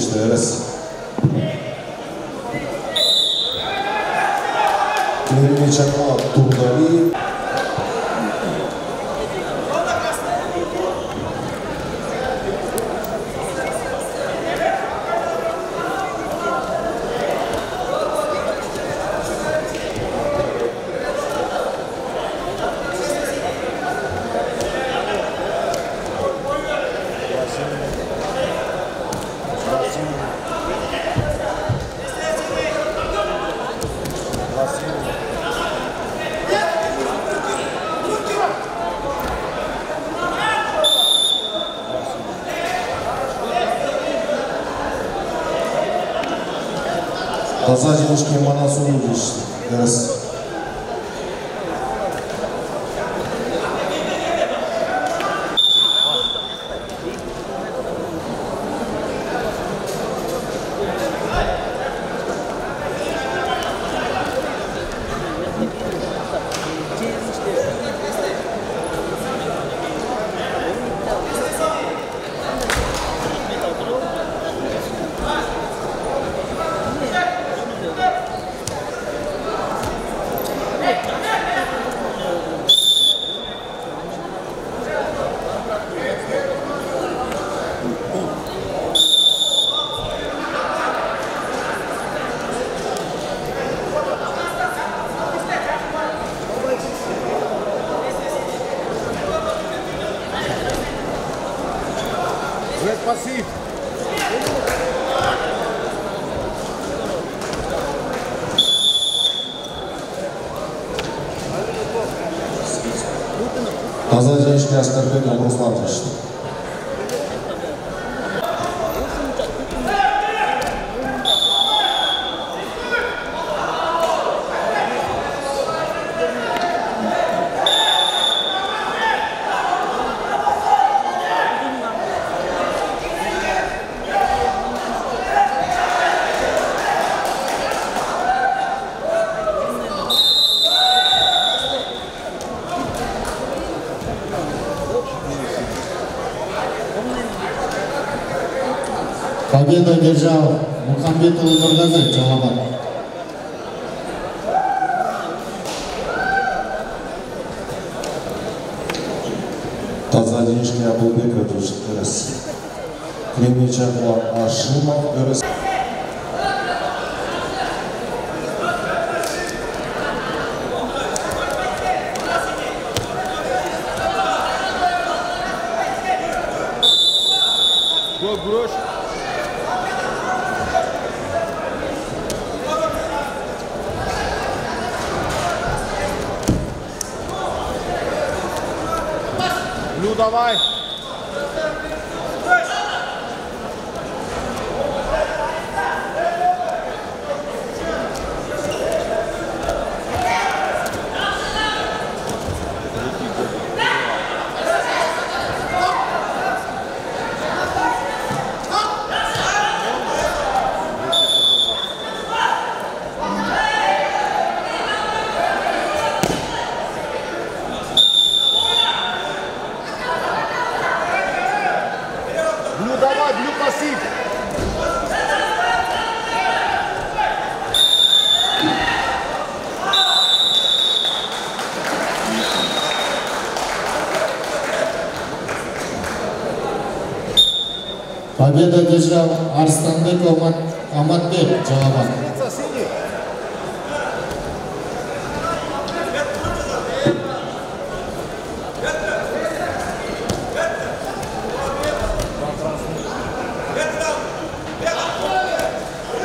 шалабекұлы дешті іріс Jesus que emana. Победа держал Мухамбетұлы Нұрғазы Жалабат. таза жеңішке Абылбеков дешті іріс Кремле Чакмалов Ашимов іріс Победа держал Арстанбек Омат- Аматбек Джалабат.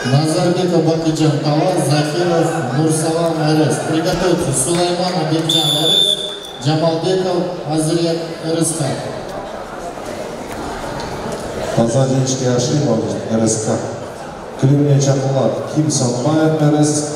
Назарбеков Бакиджан Талас, Захиров Нурсалам Эрес. Приготовиться Сулайман Бекджан Эрес, Джамалбеков Азрият РСК. Таза Денишки Ашимов, РСК. Кремния Чакулат, Ким Санбаев, РС.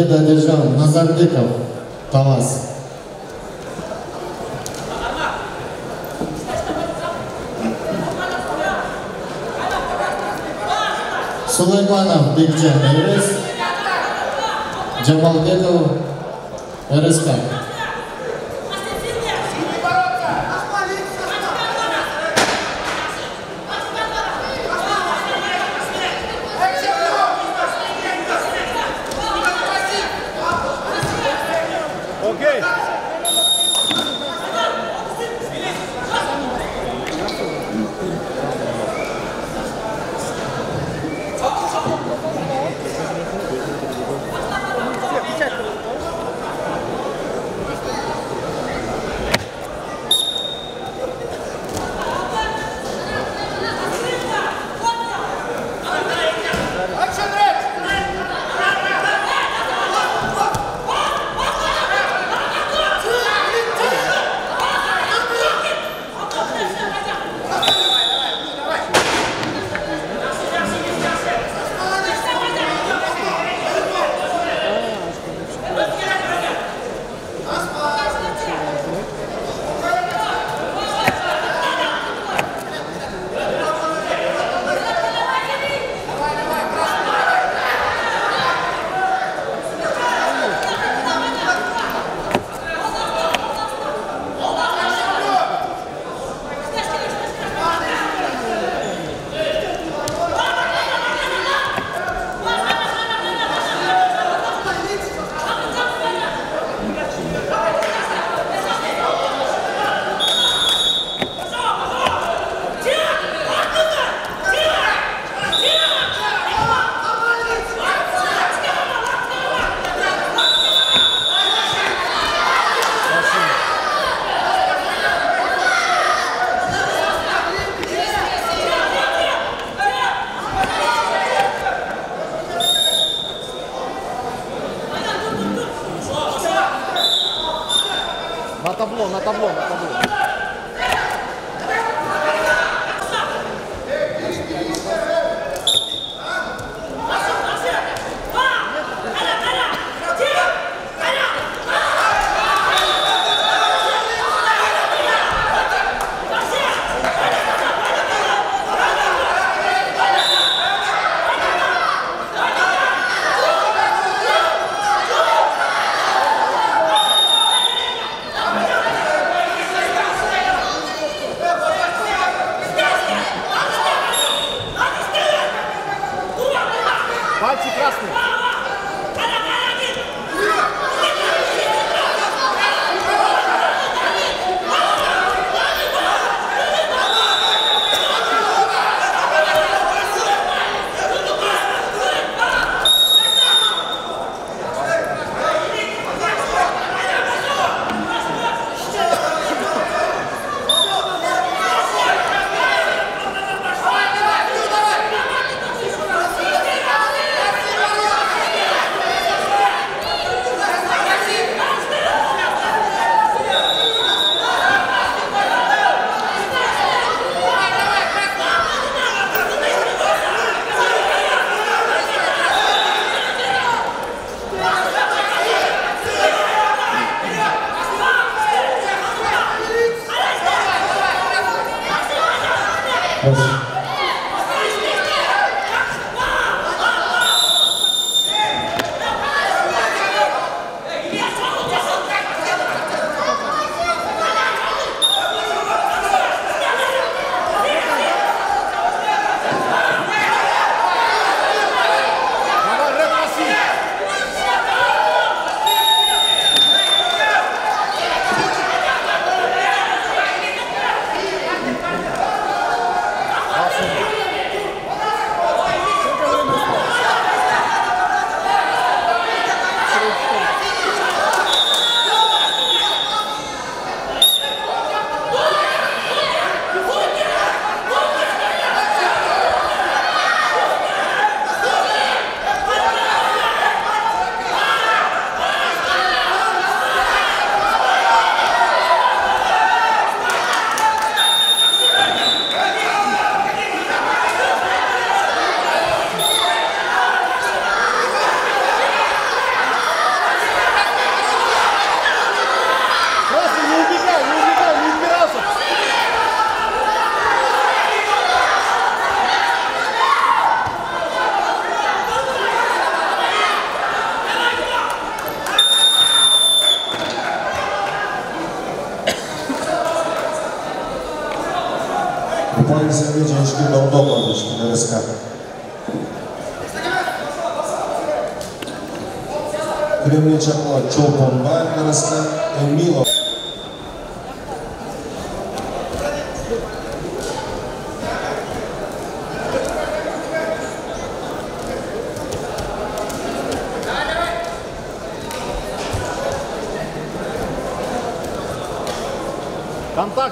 Победа одержал Назарбеков Талас. Сулейманов Бекджан РС, Джамалбеков РСК.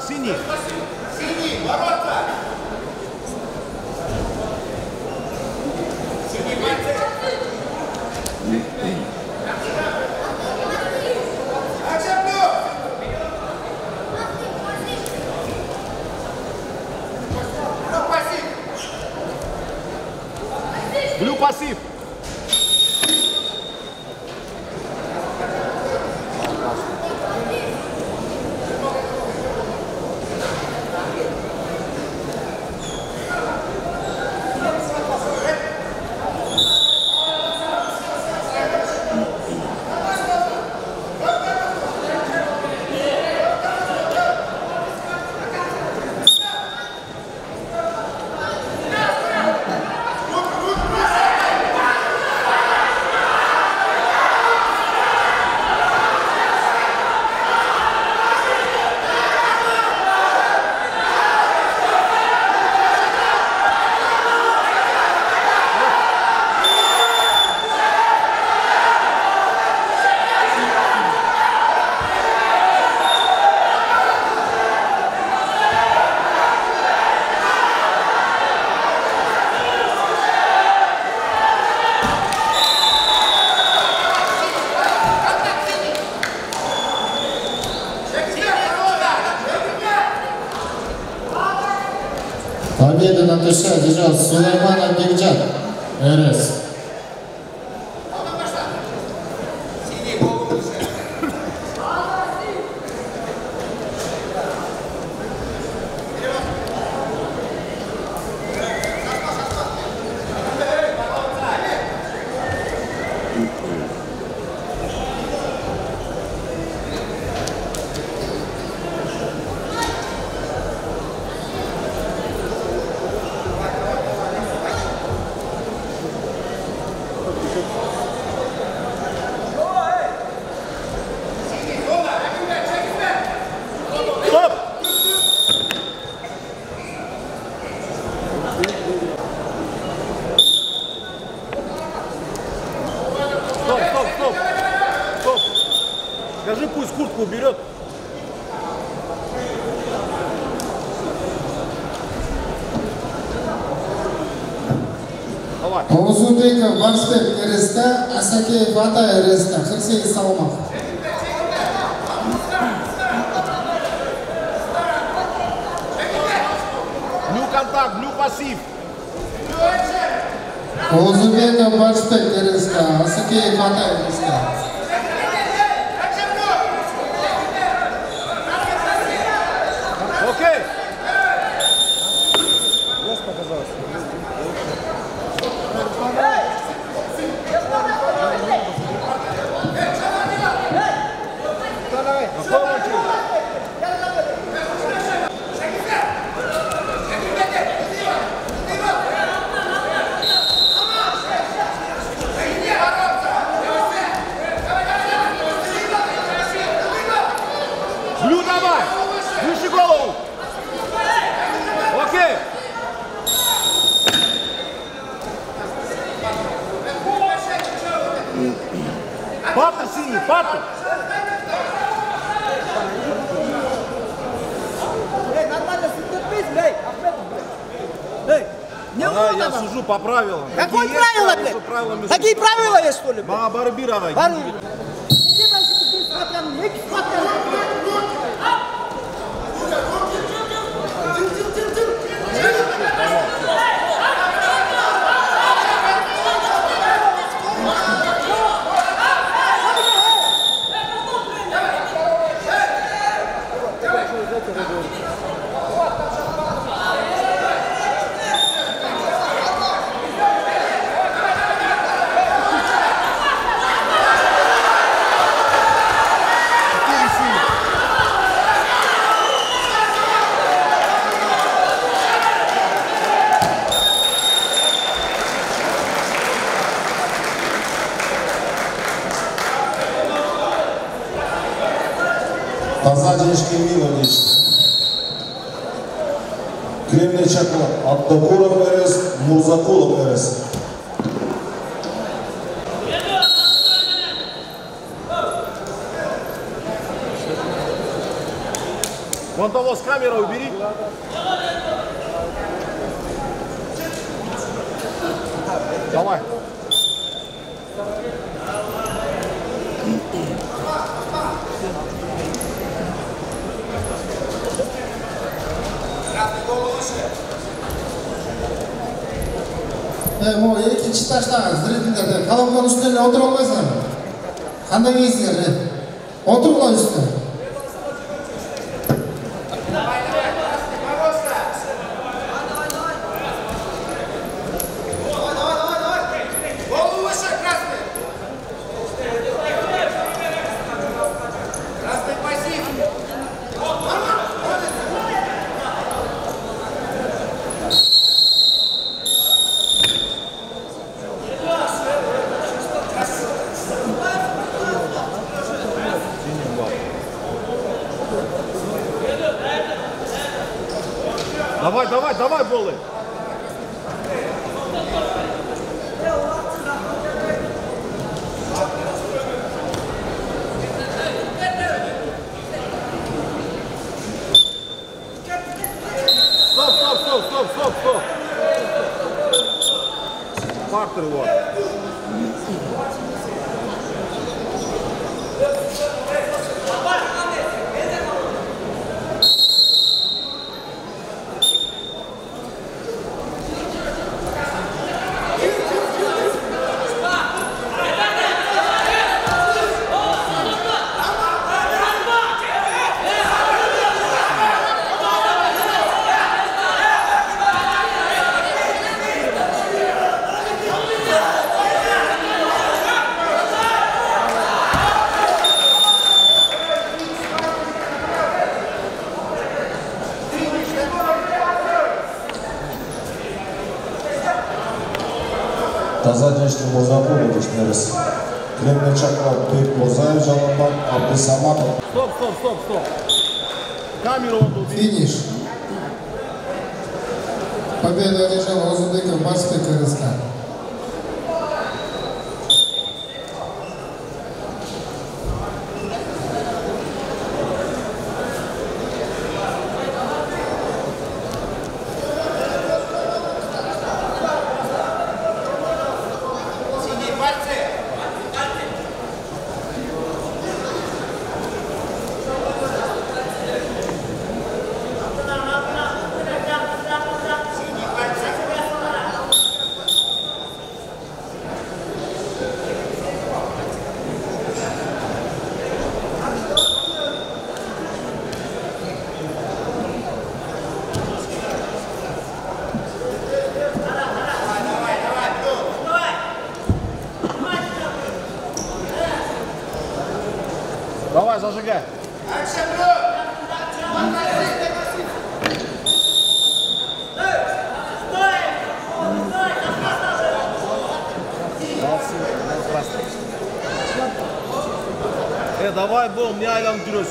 今年。ұзындегі вальстеп ірісті асакеев ата ірісті қырық сегіз салмақ 나는 Бердачакова Бекмурзаев Жалапак Абдысаматов. Стоп, стоп, стоп, стоп. Камеру он убил. Финиш. давай, зажигай. Молодцы, Э, давай, Бом, не айдан дұрыс.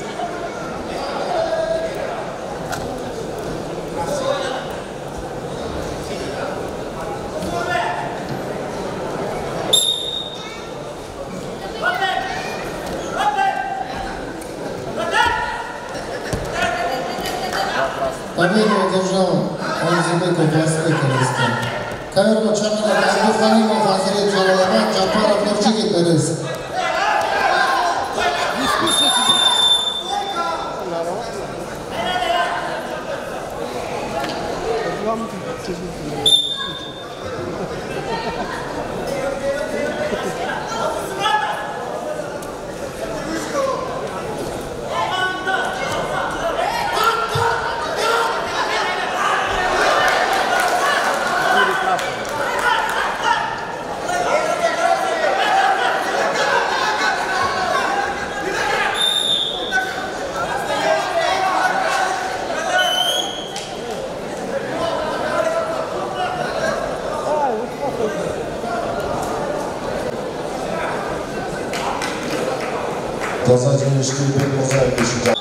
Jeśli by nie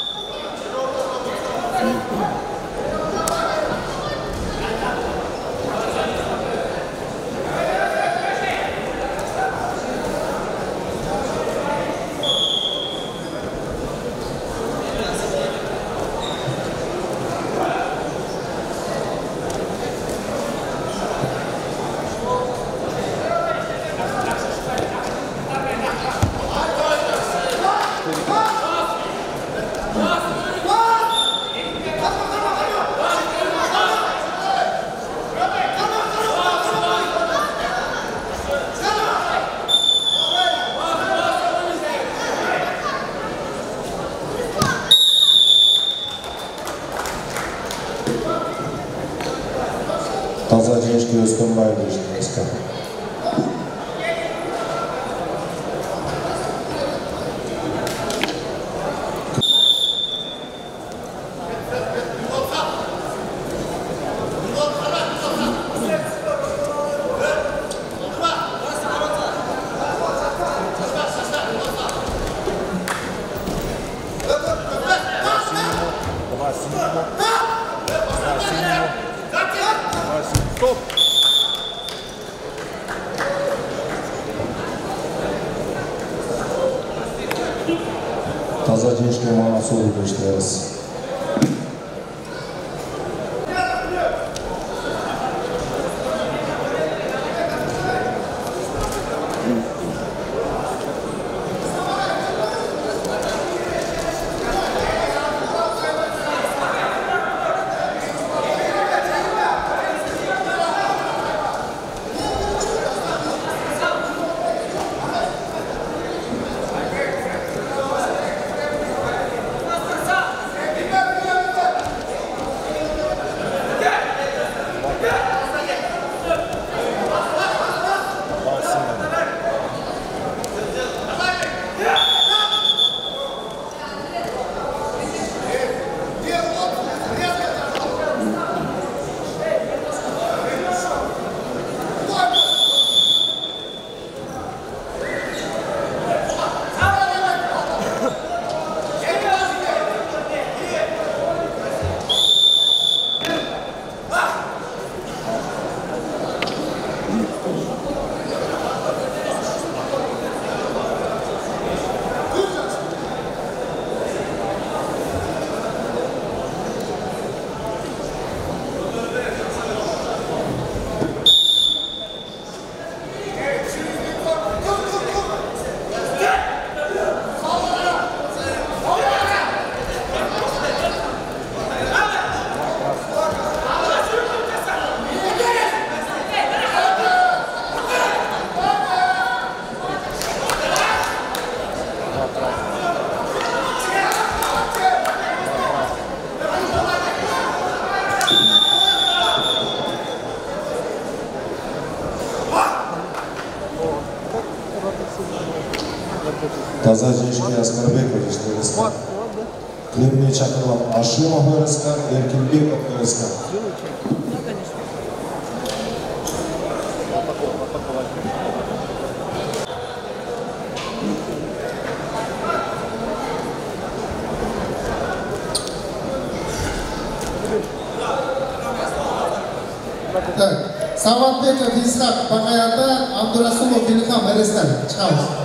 Dios con Клемне чакырылган Ашимов РСК, Эркинбеков РСК. Так, Саватбеков Исхак Бакаята, Абдурасулов Илхам РСК. Чыгабыз.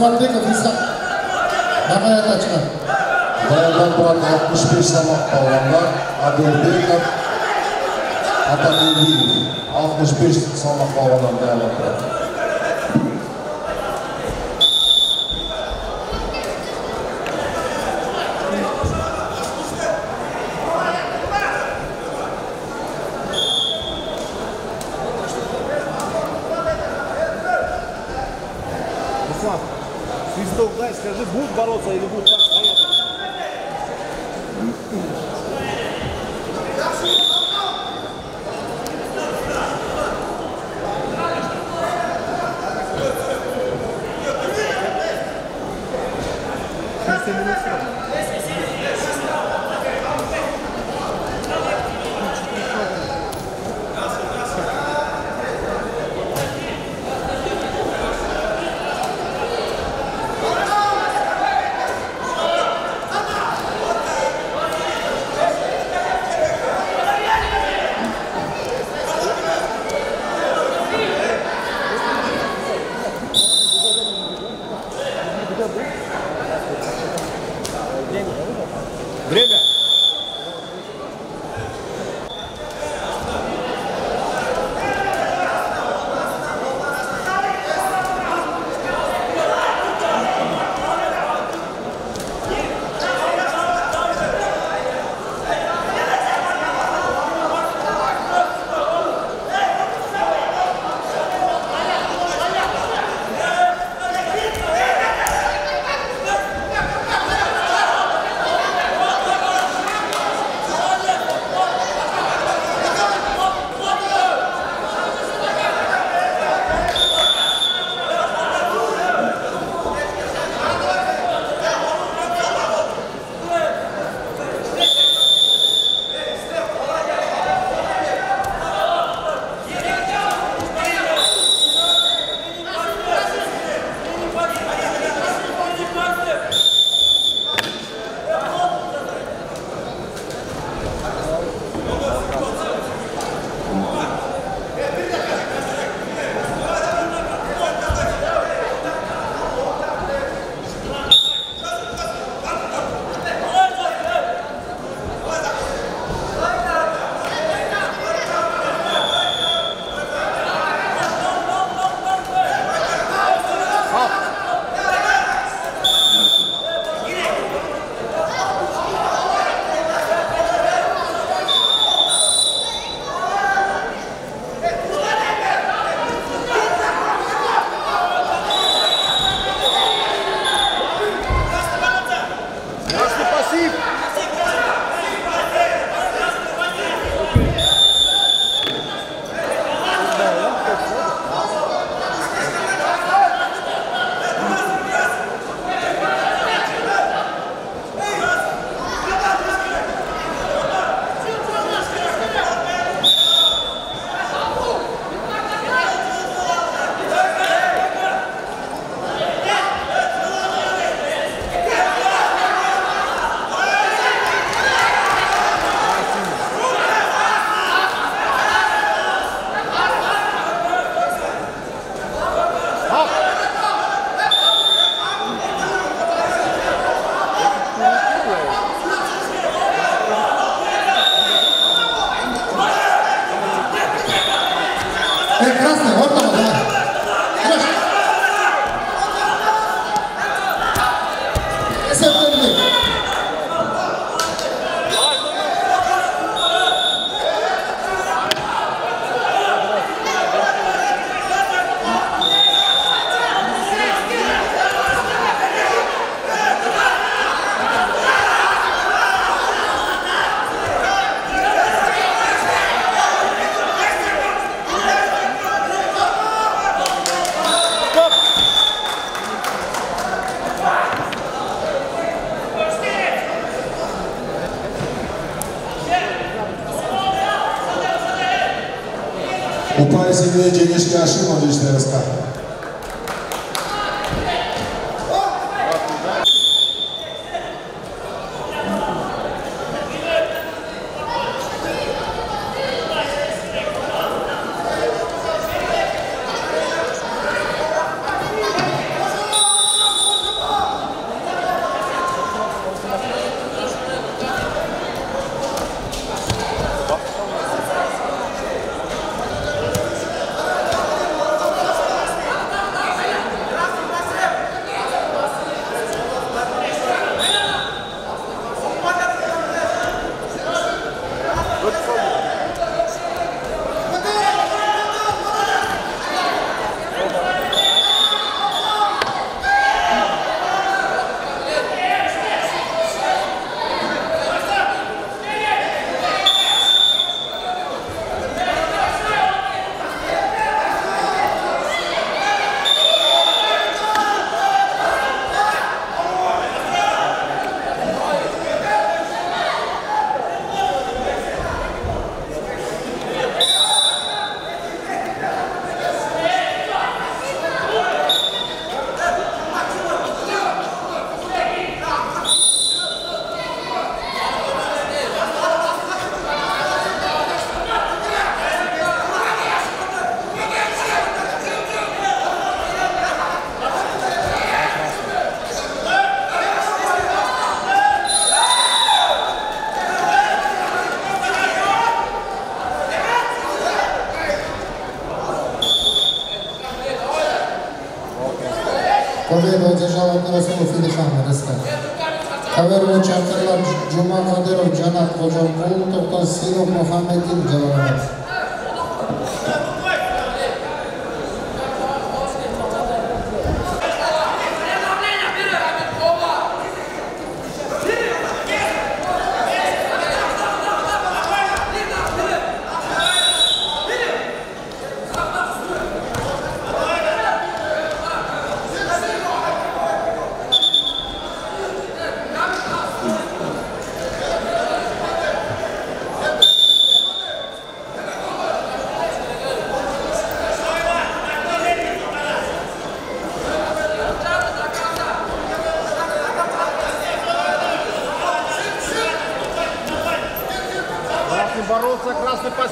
আমার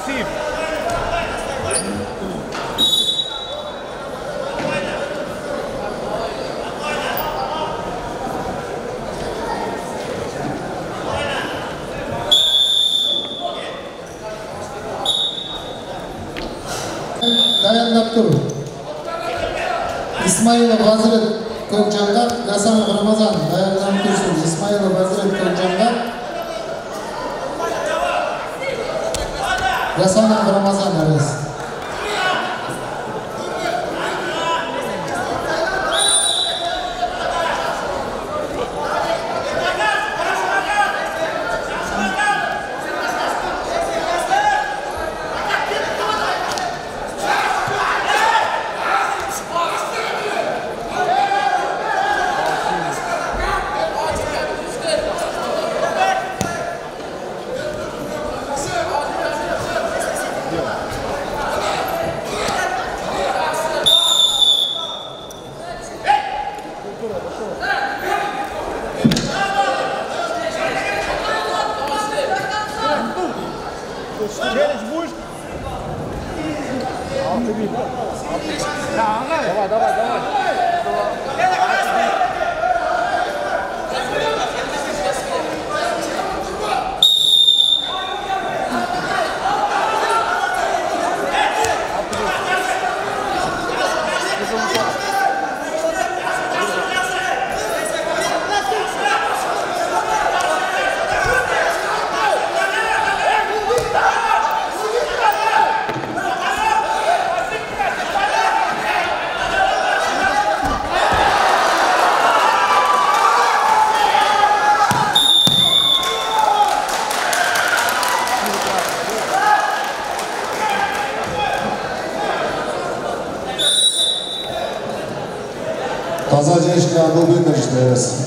team. Christmas.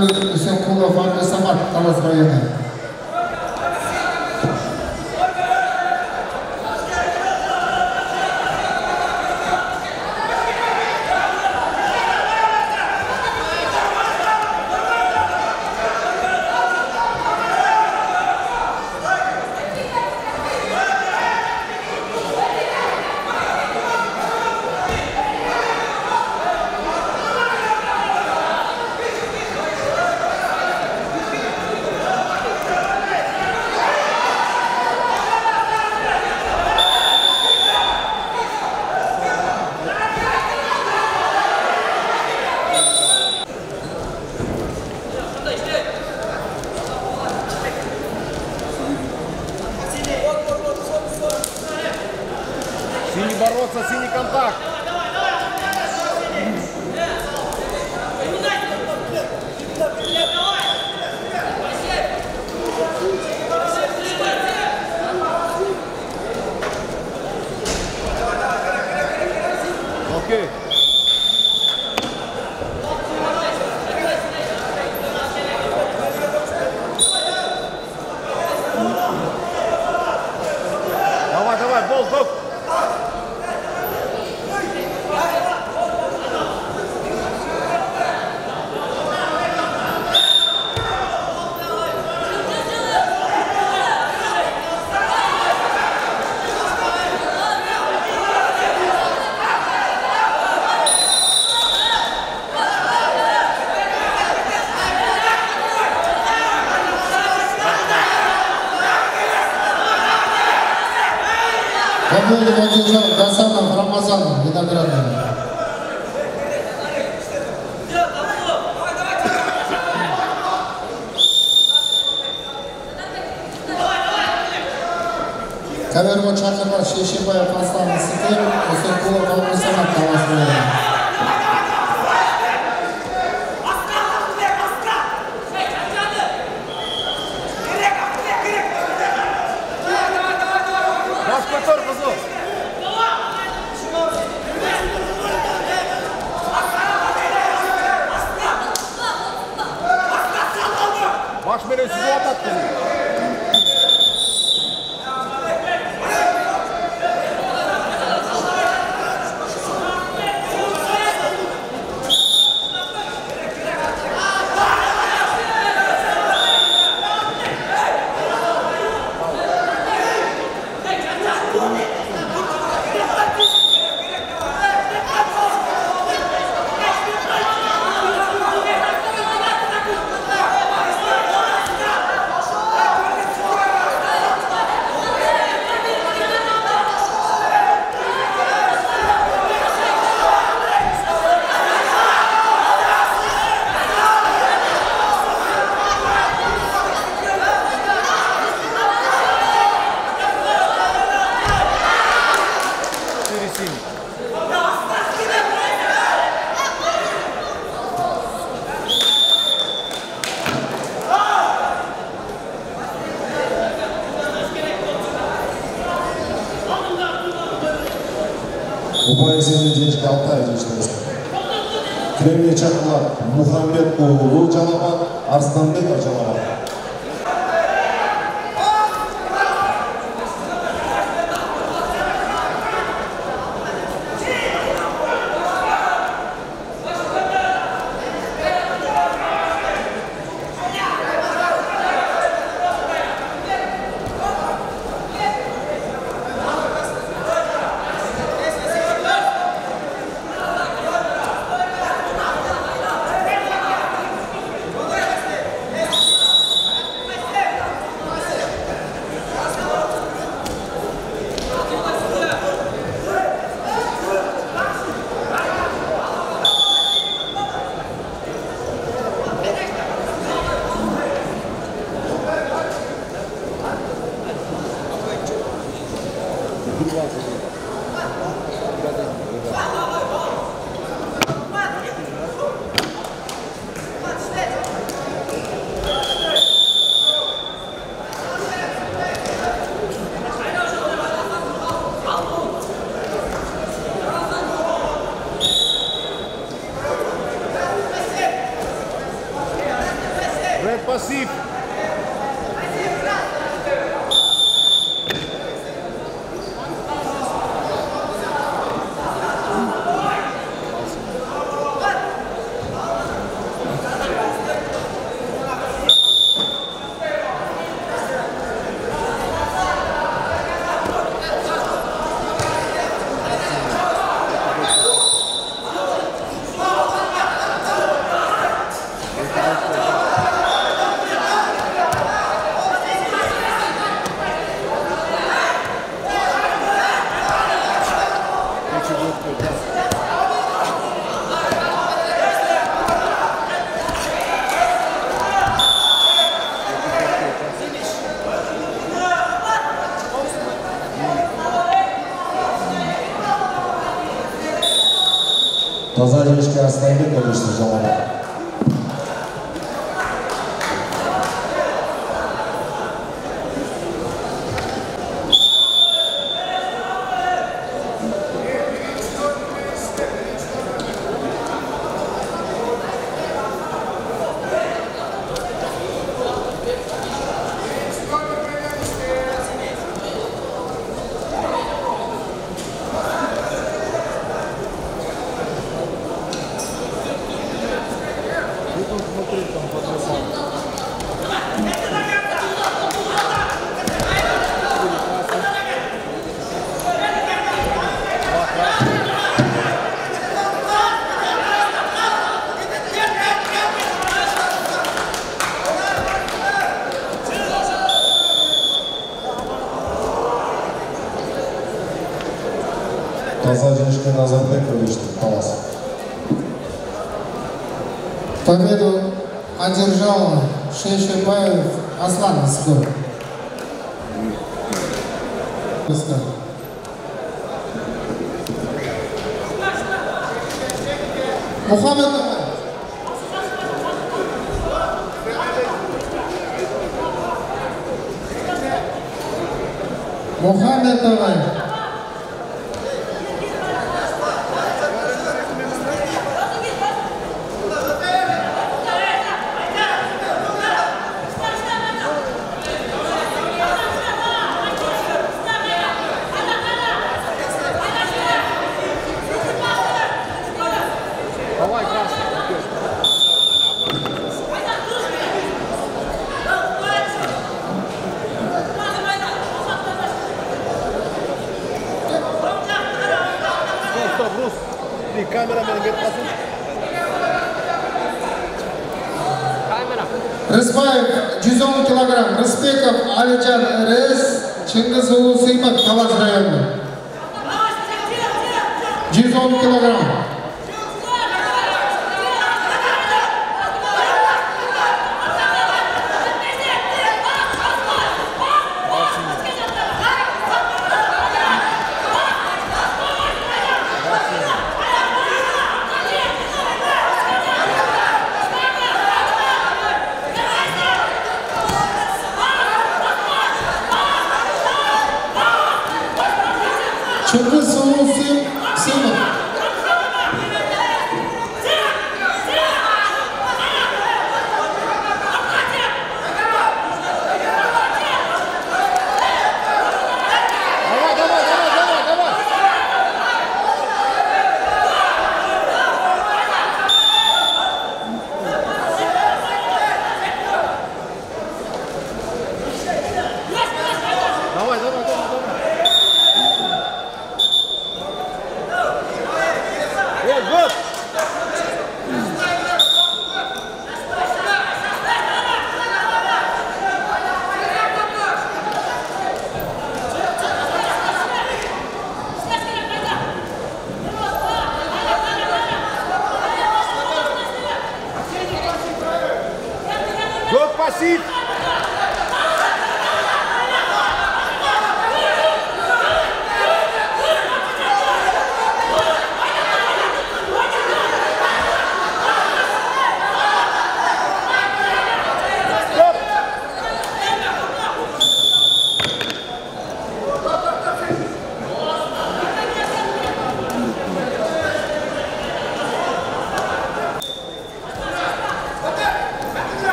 go to Saat 鞋不要放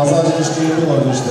Pazar gençliğinde olabilir işte.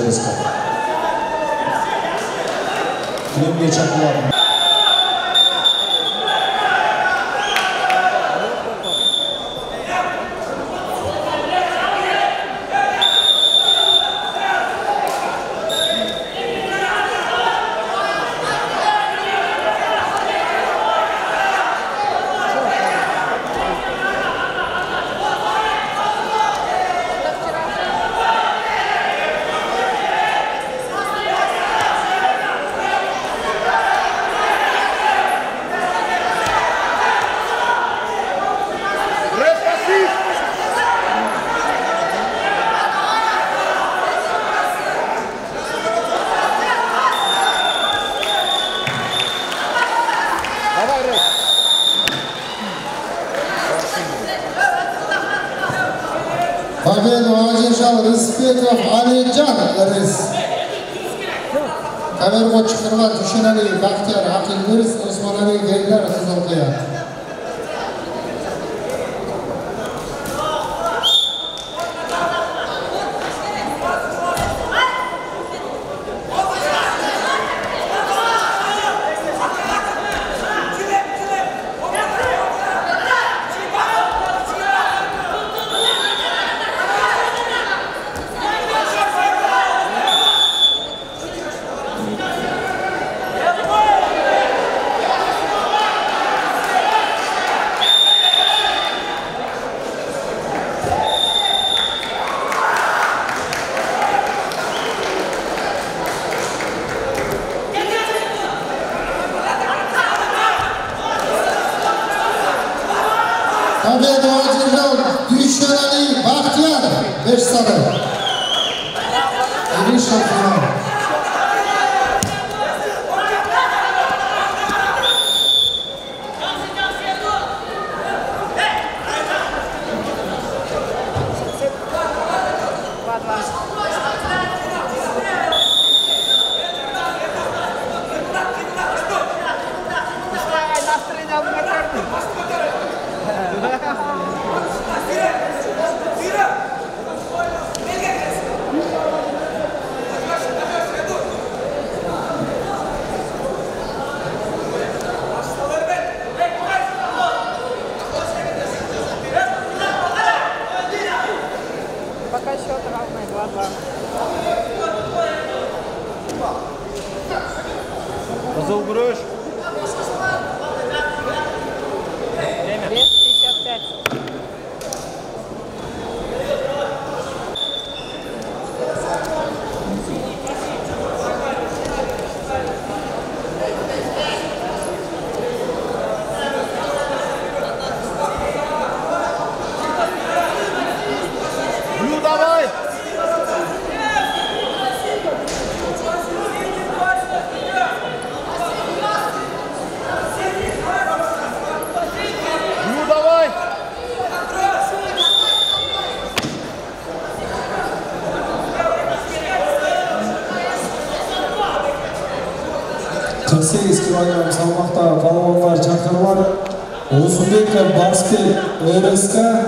America Basket Ladies Cup.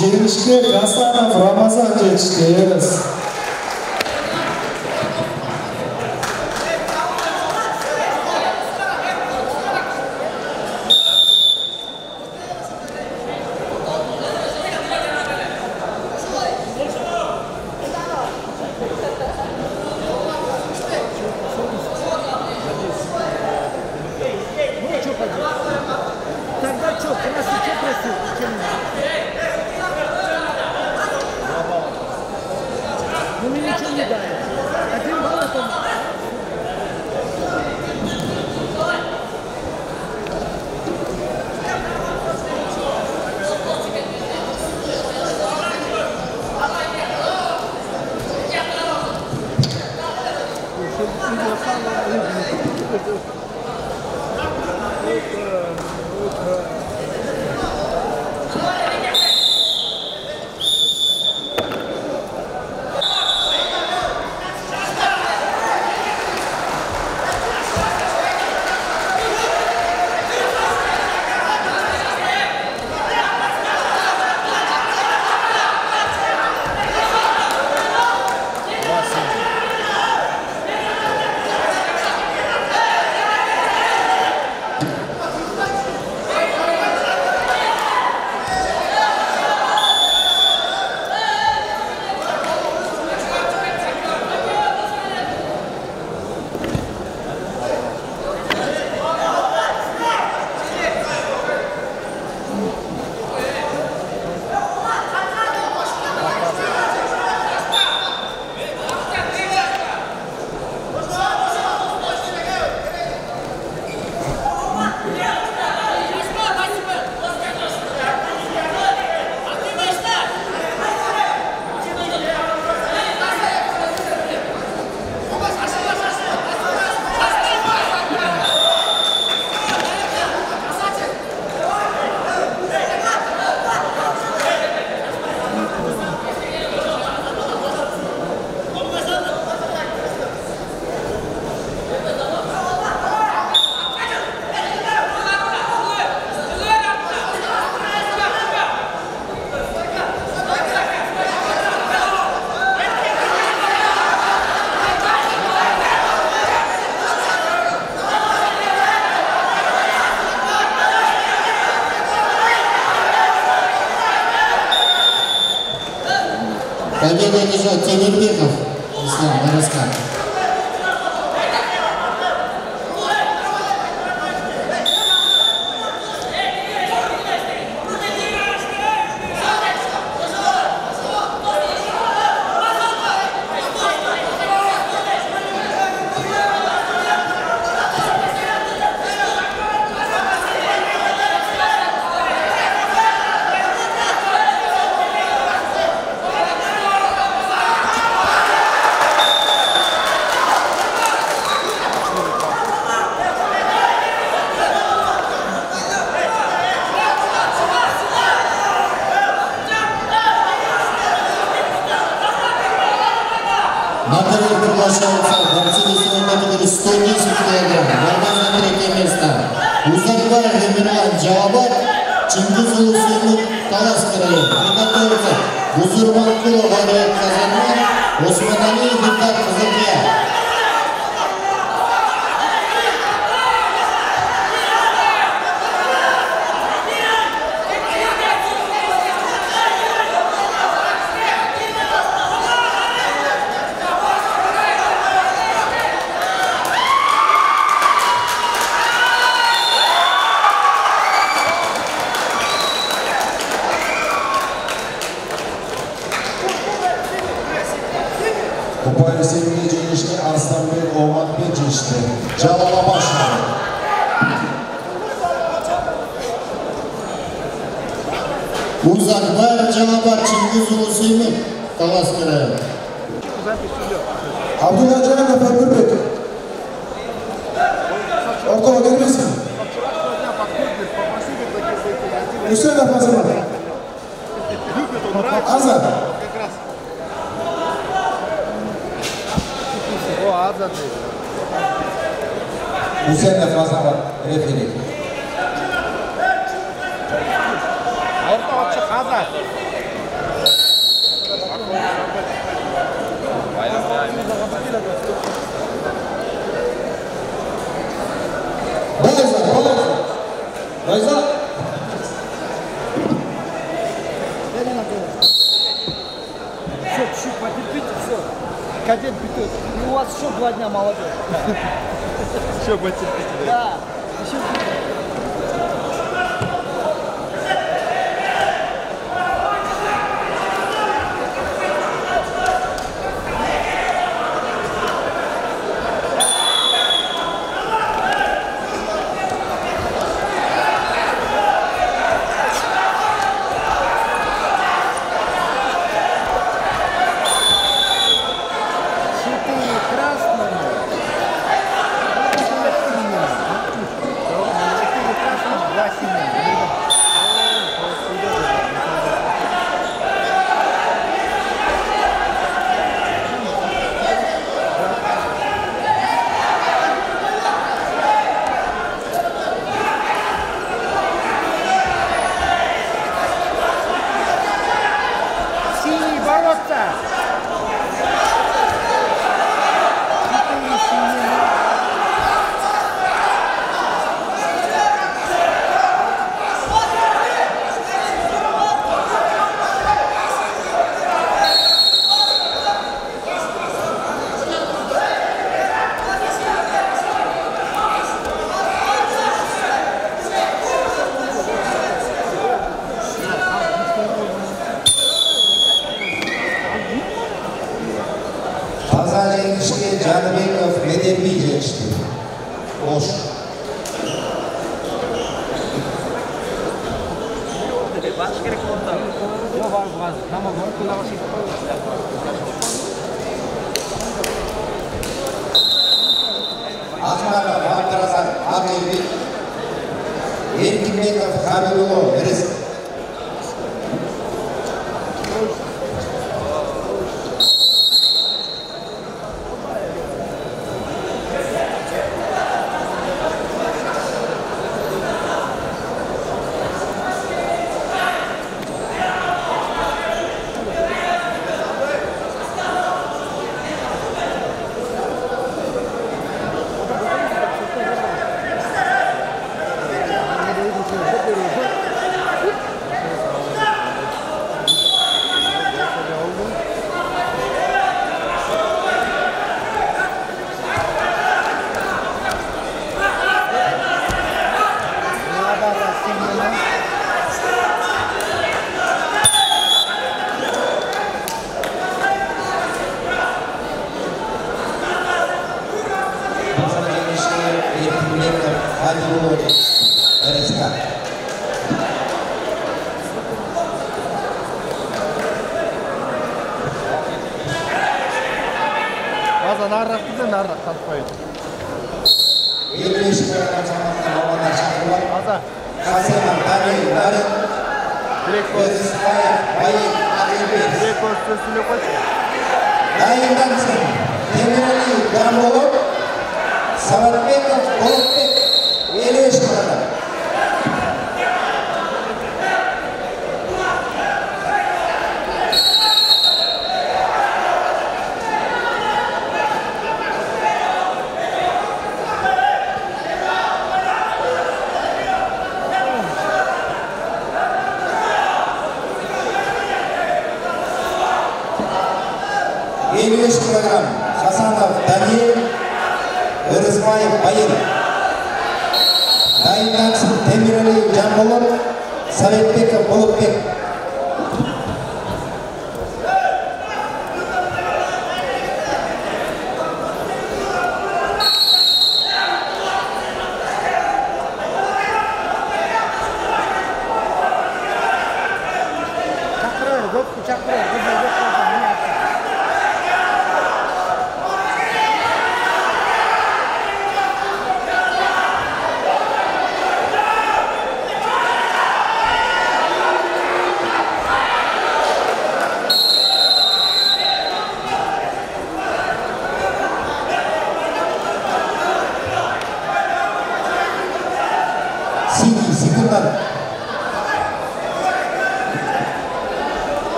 жеңішке гасанов рамазан жетішті ес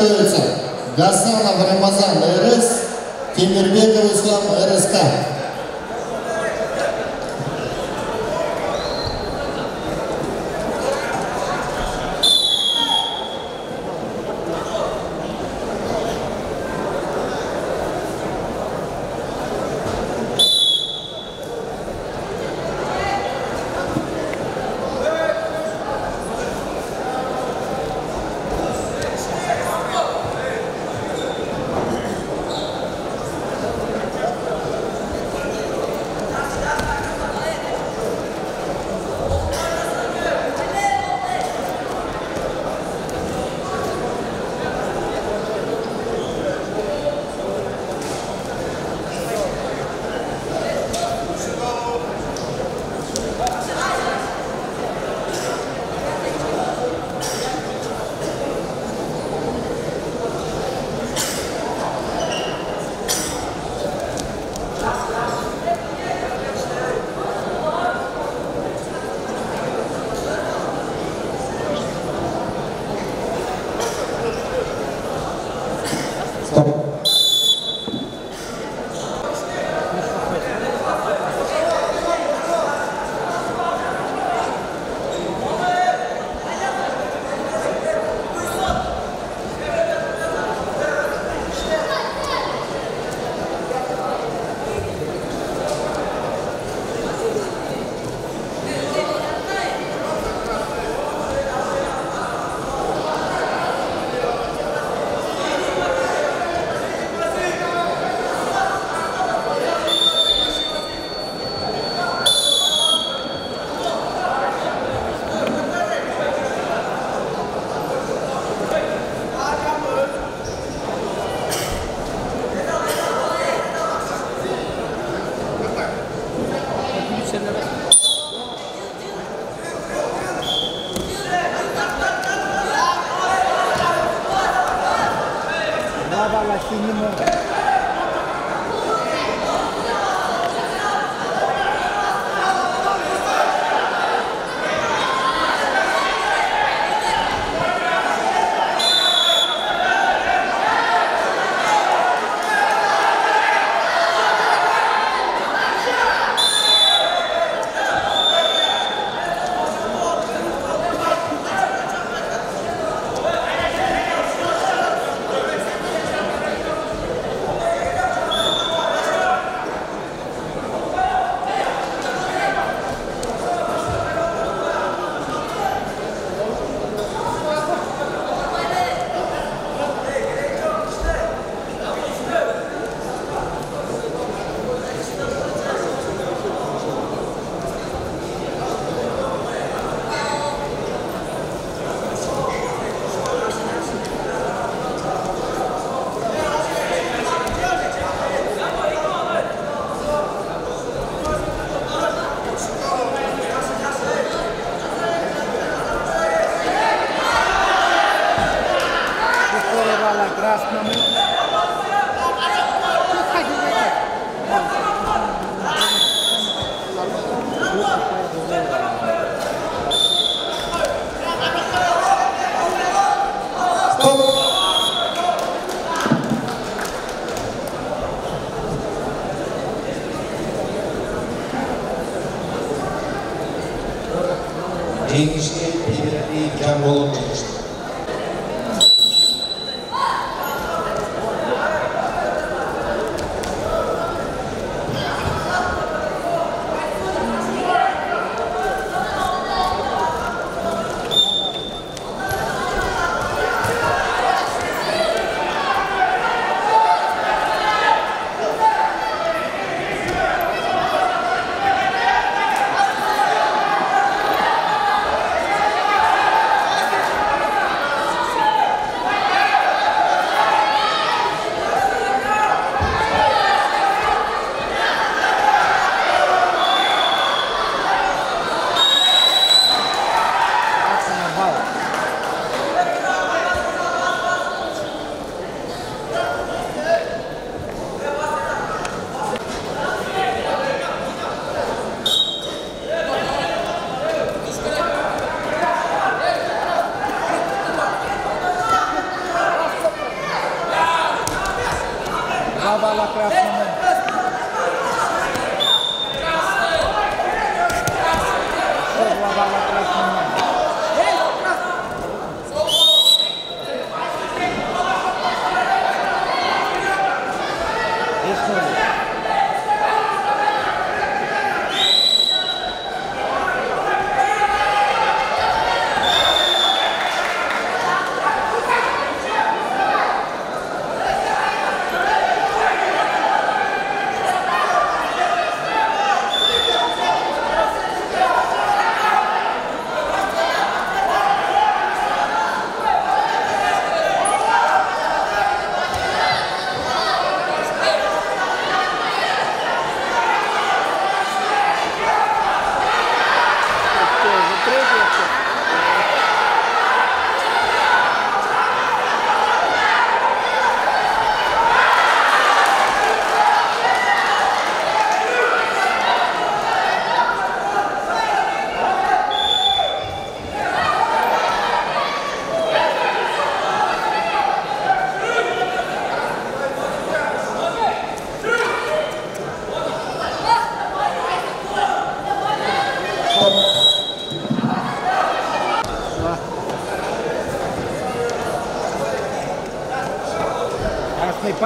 Приготовиться. Гасанов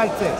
walce.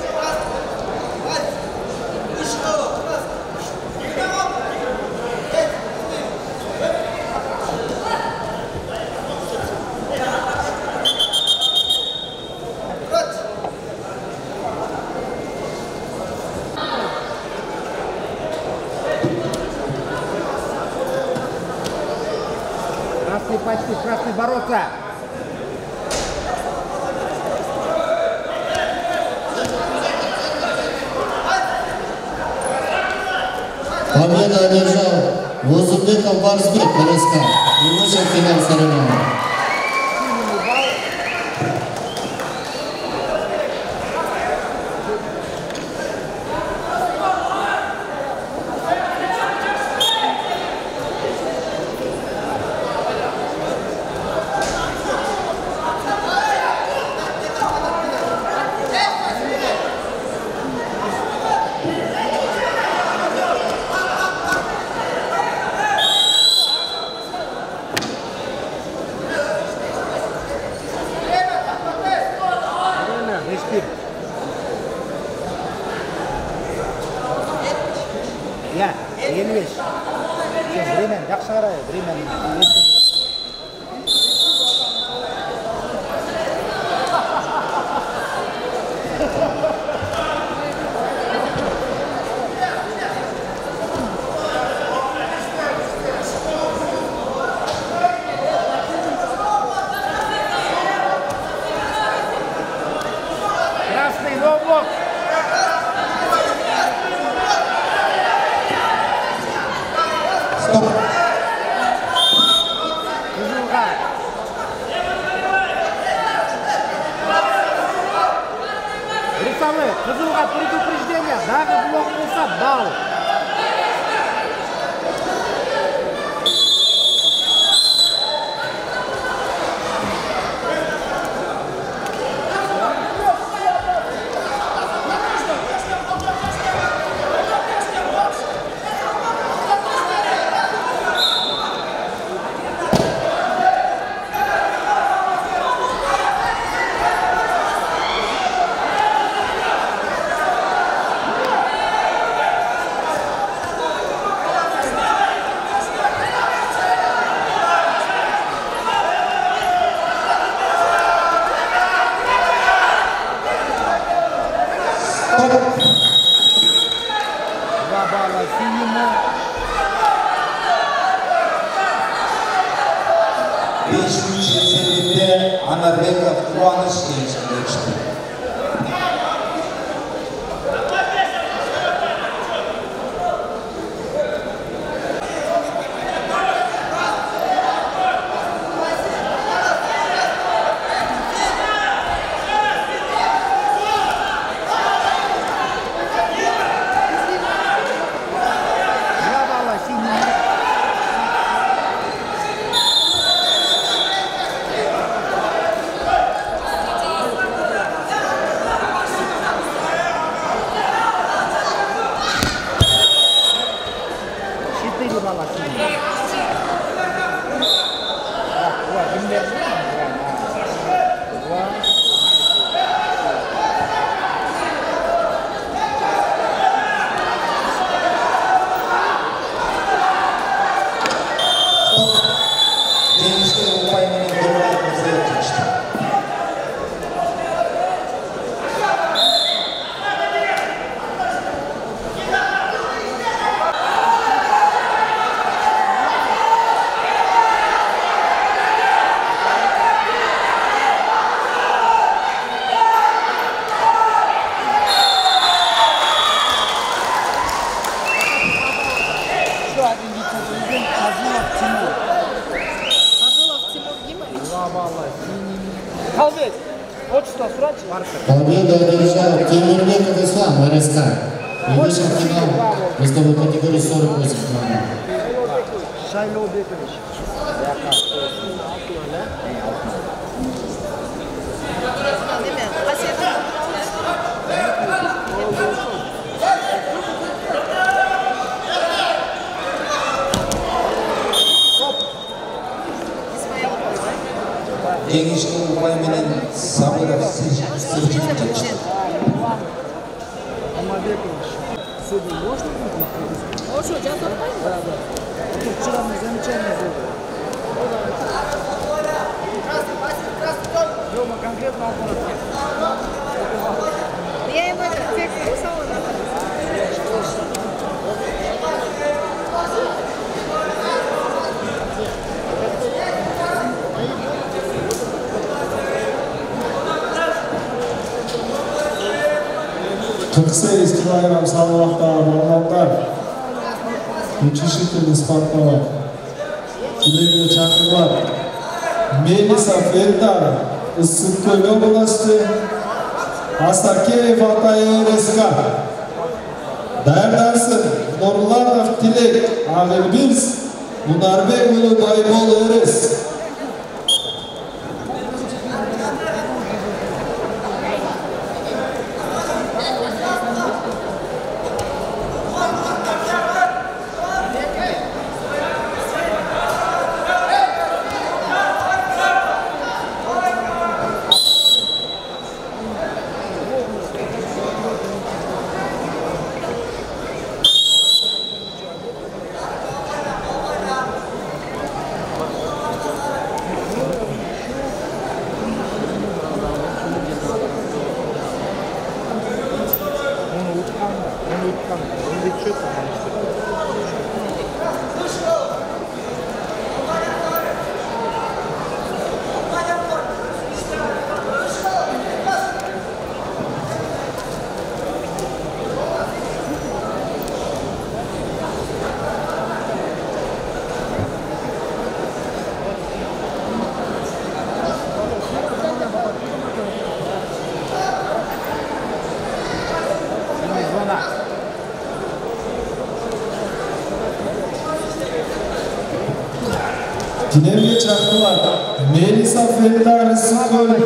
Саголь,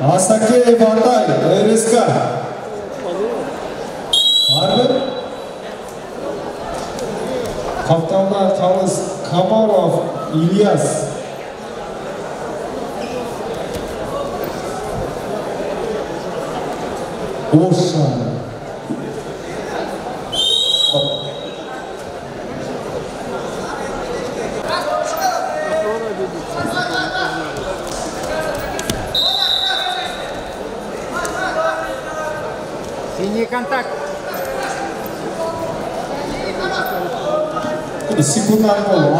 Асакеев Артай, РСК. Harbi. Kaptanlar Tanız, Kamarov, İlyas. Orşan.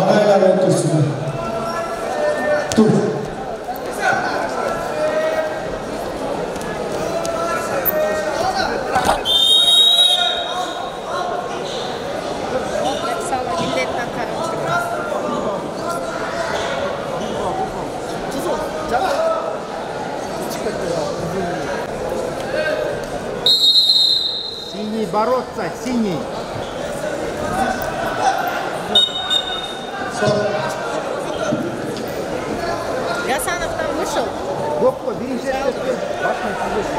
Adaylar otursunlar. Dur. Синий бороться, синий. Башня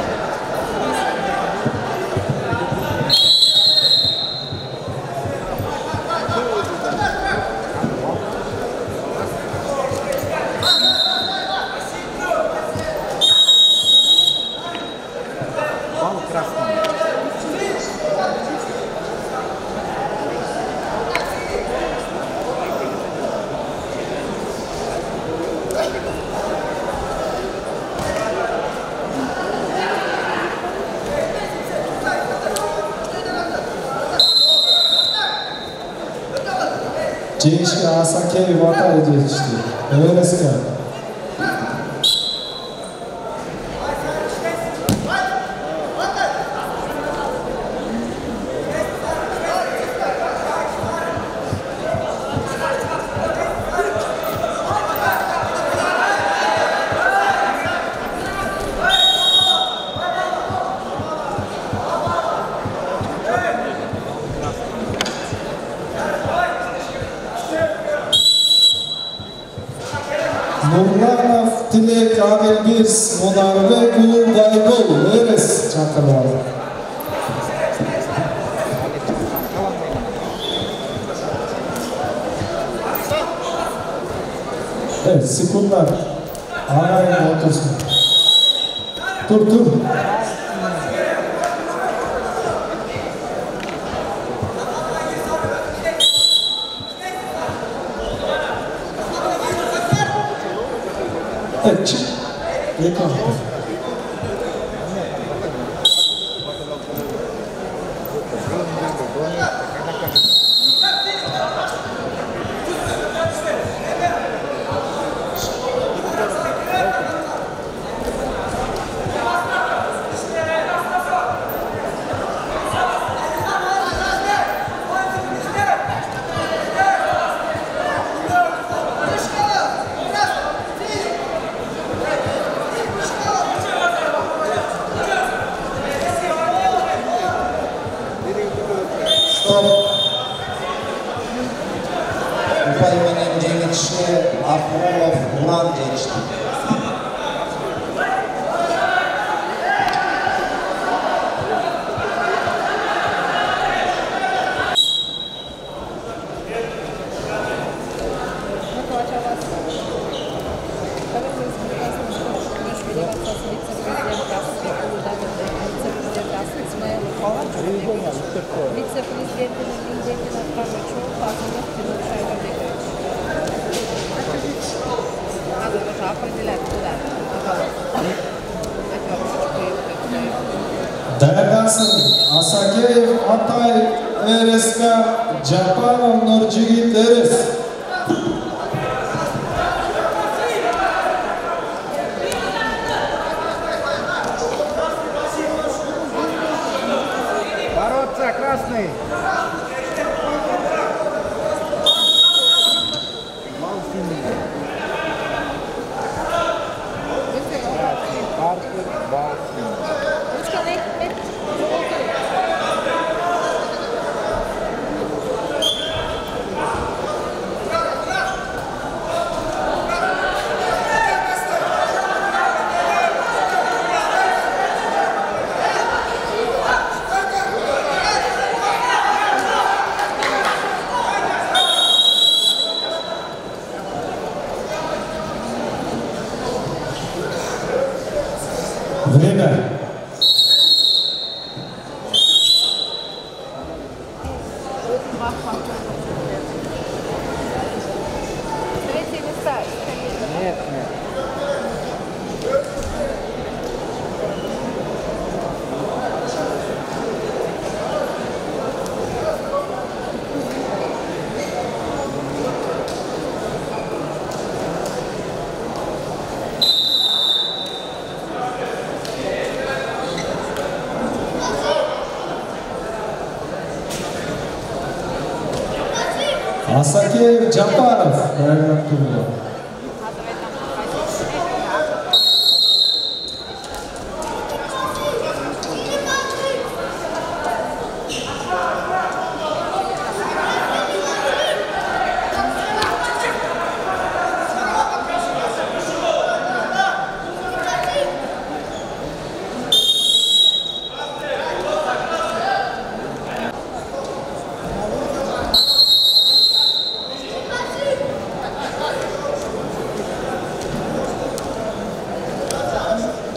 Jump Japan.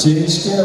Tinha gente que era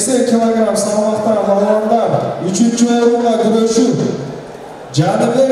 80 kg salmoqda g'oliblar 3-o'rinda kurashib Janibek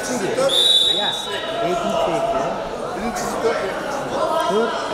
Eighty six.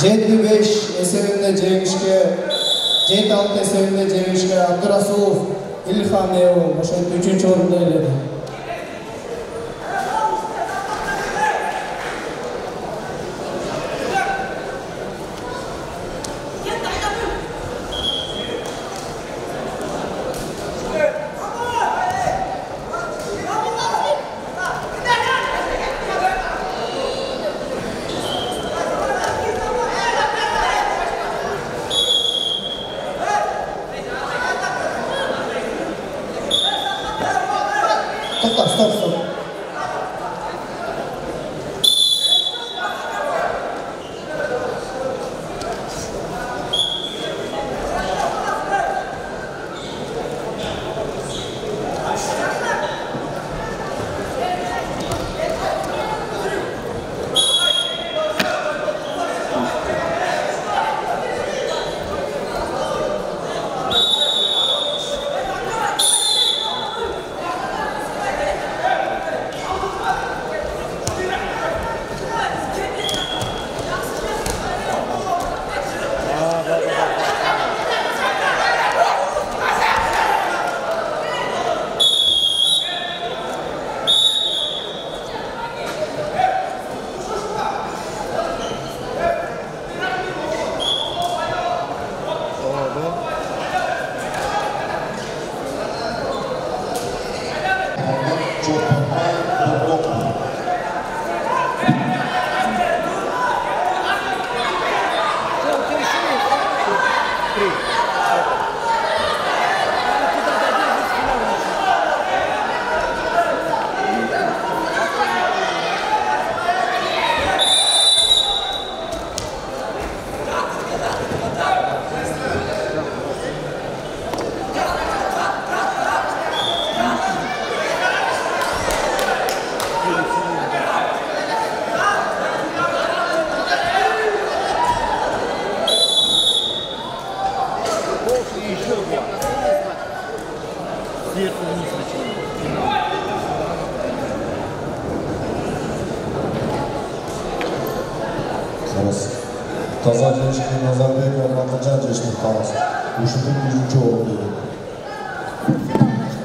Ceddi 5 eserinde Cevişke, Ced 6 eserinde Cevişke, Abdurasuf, İlhan Ev, Zatem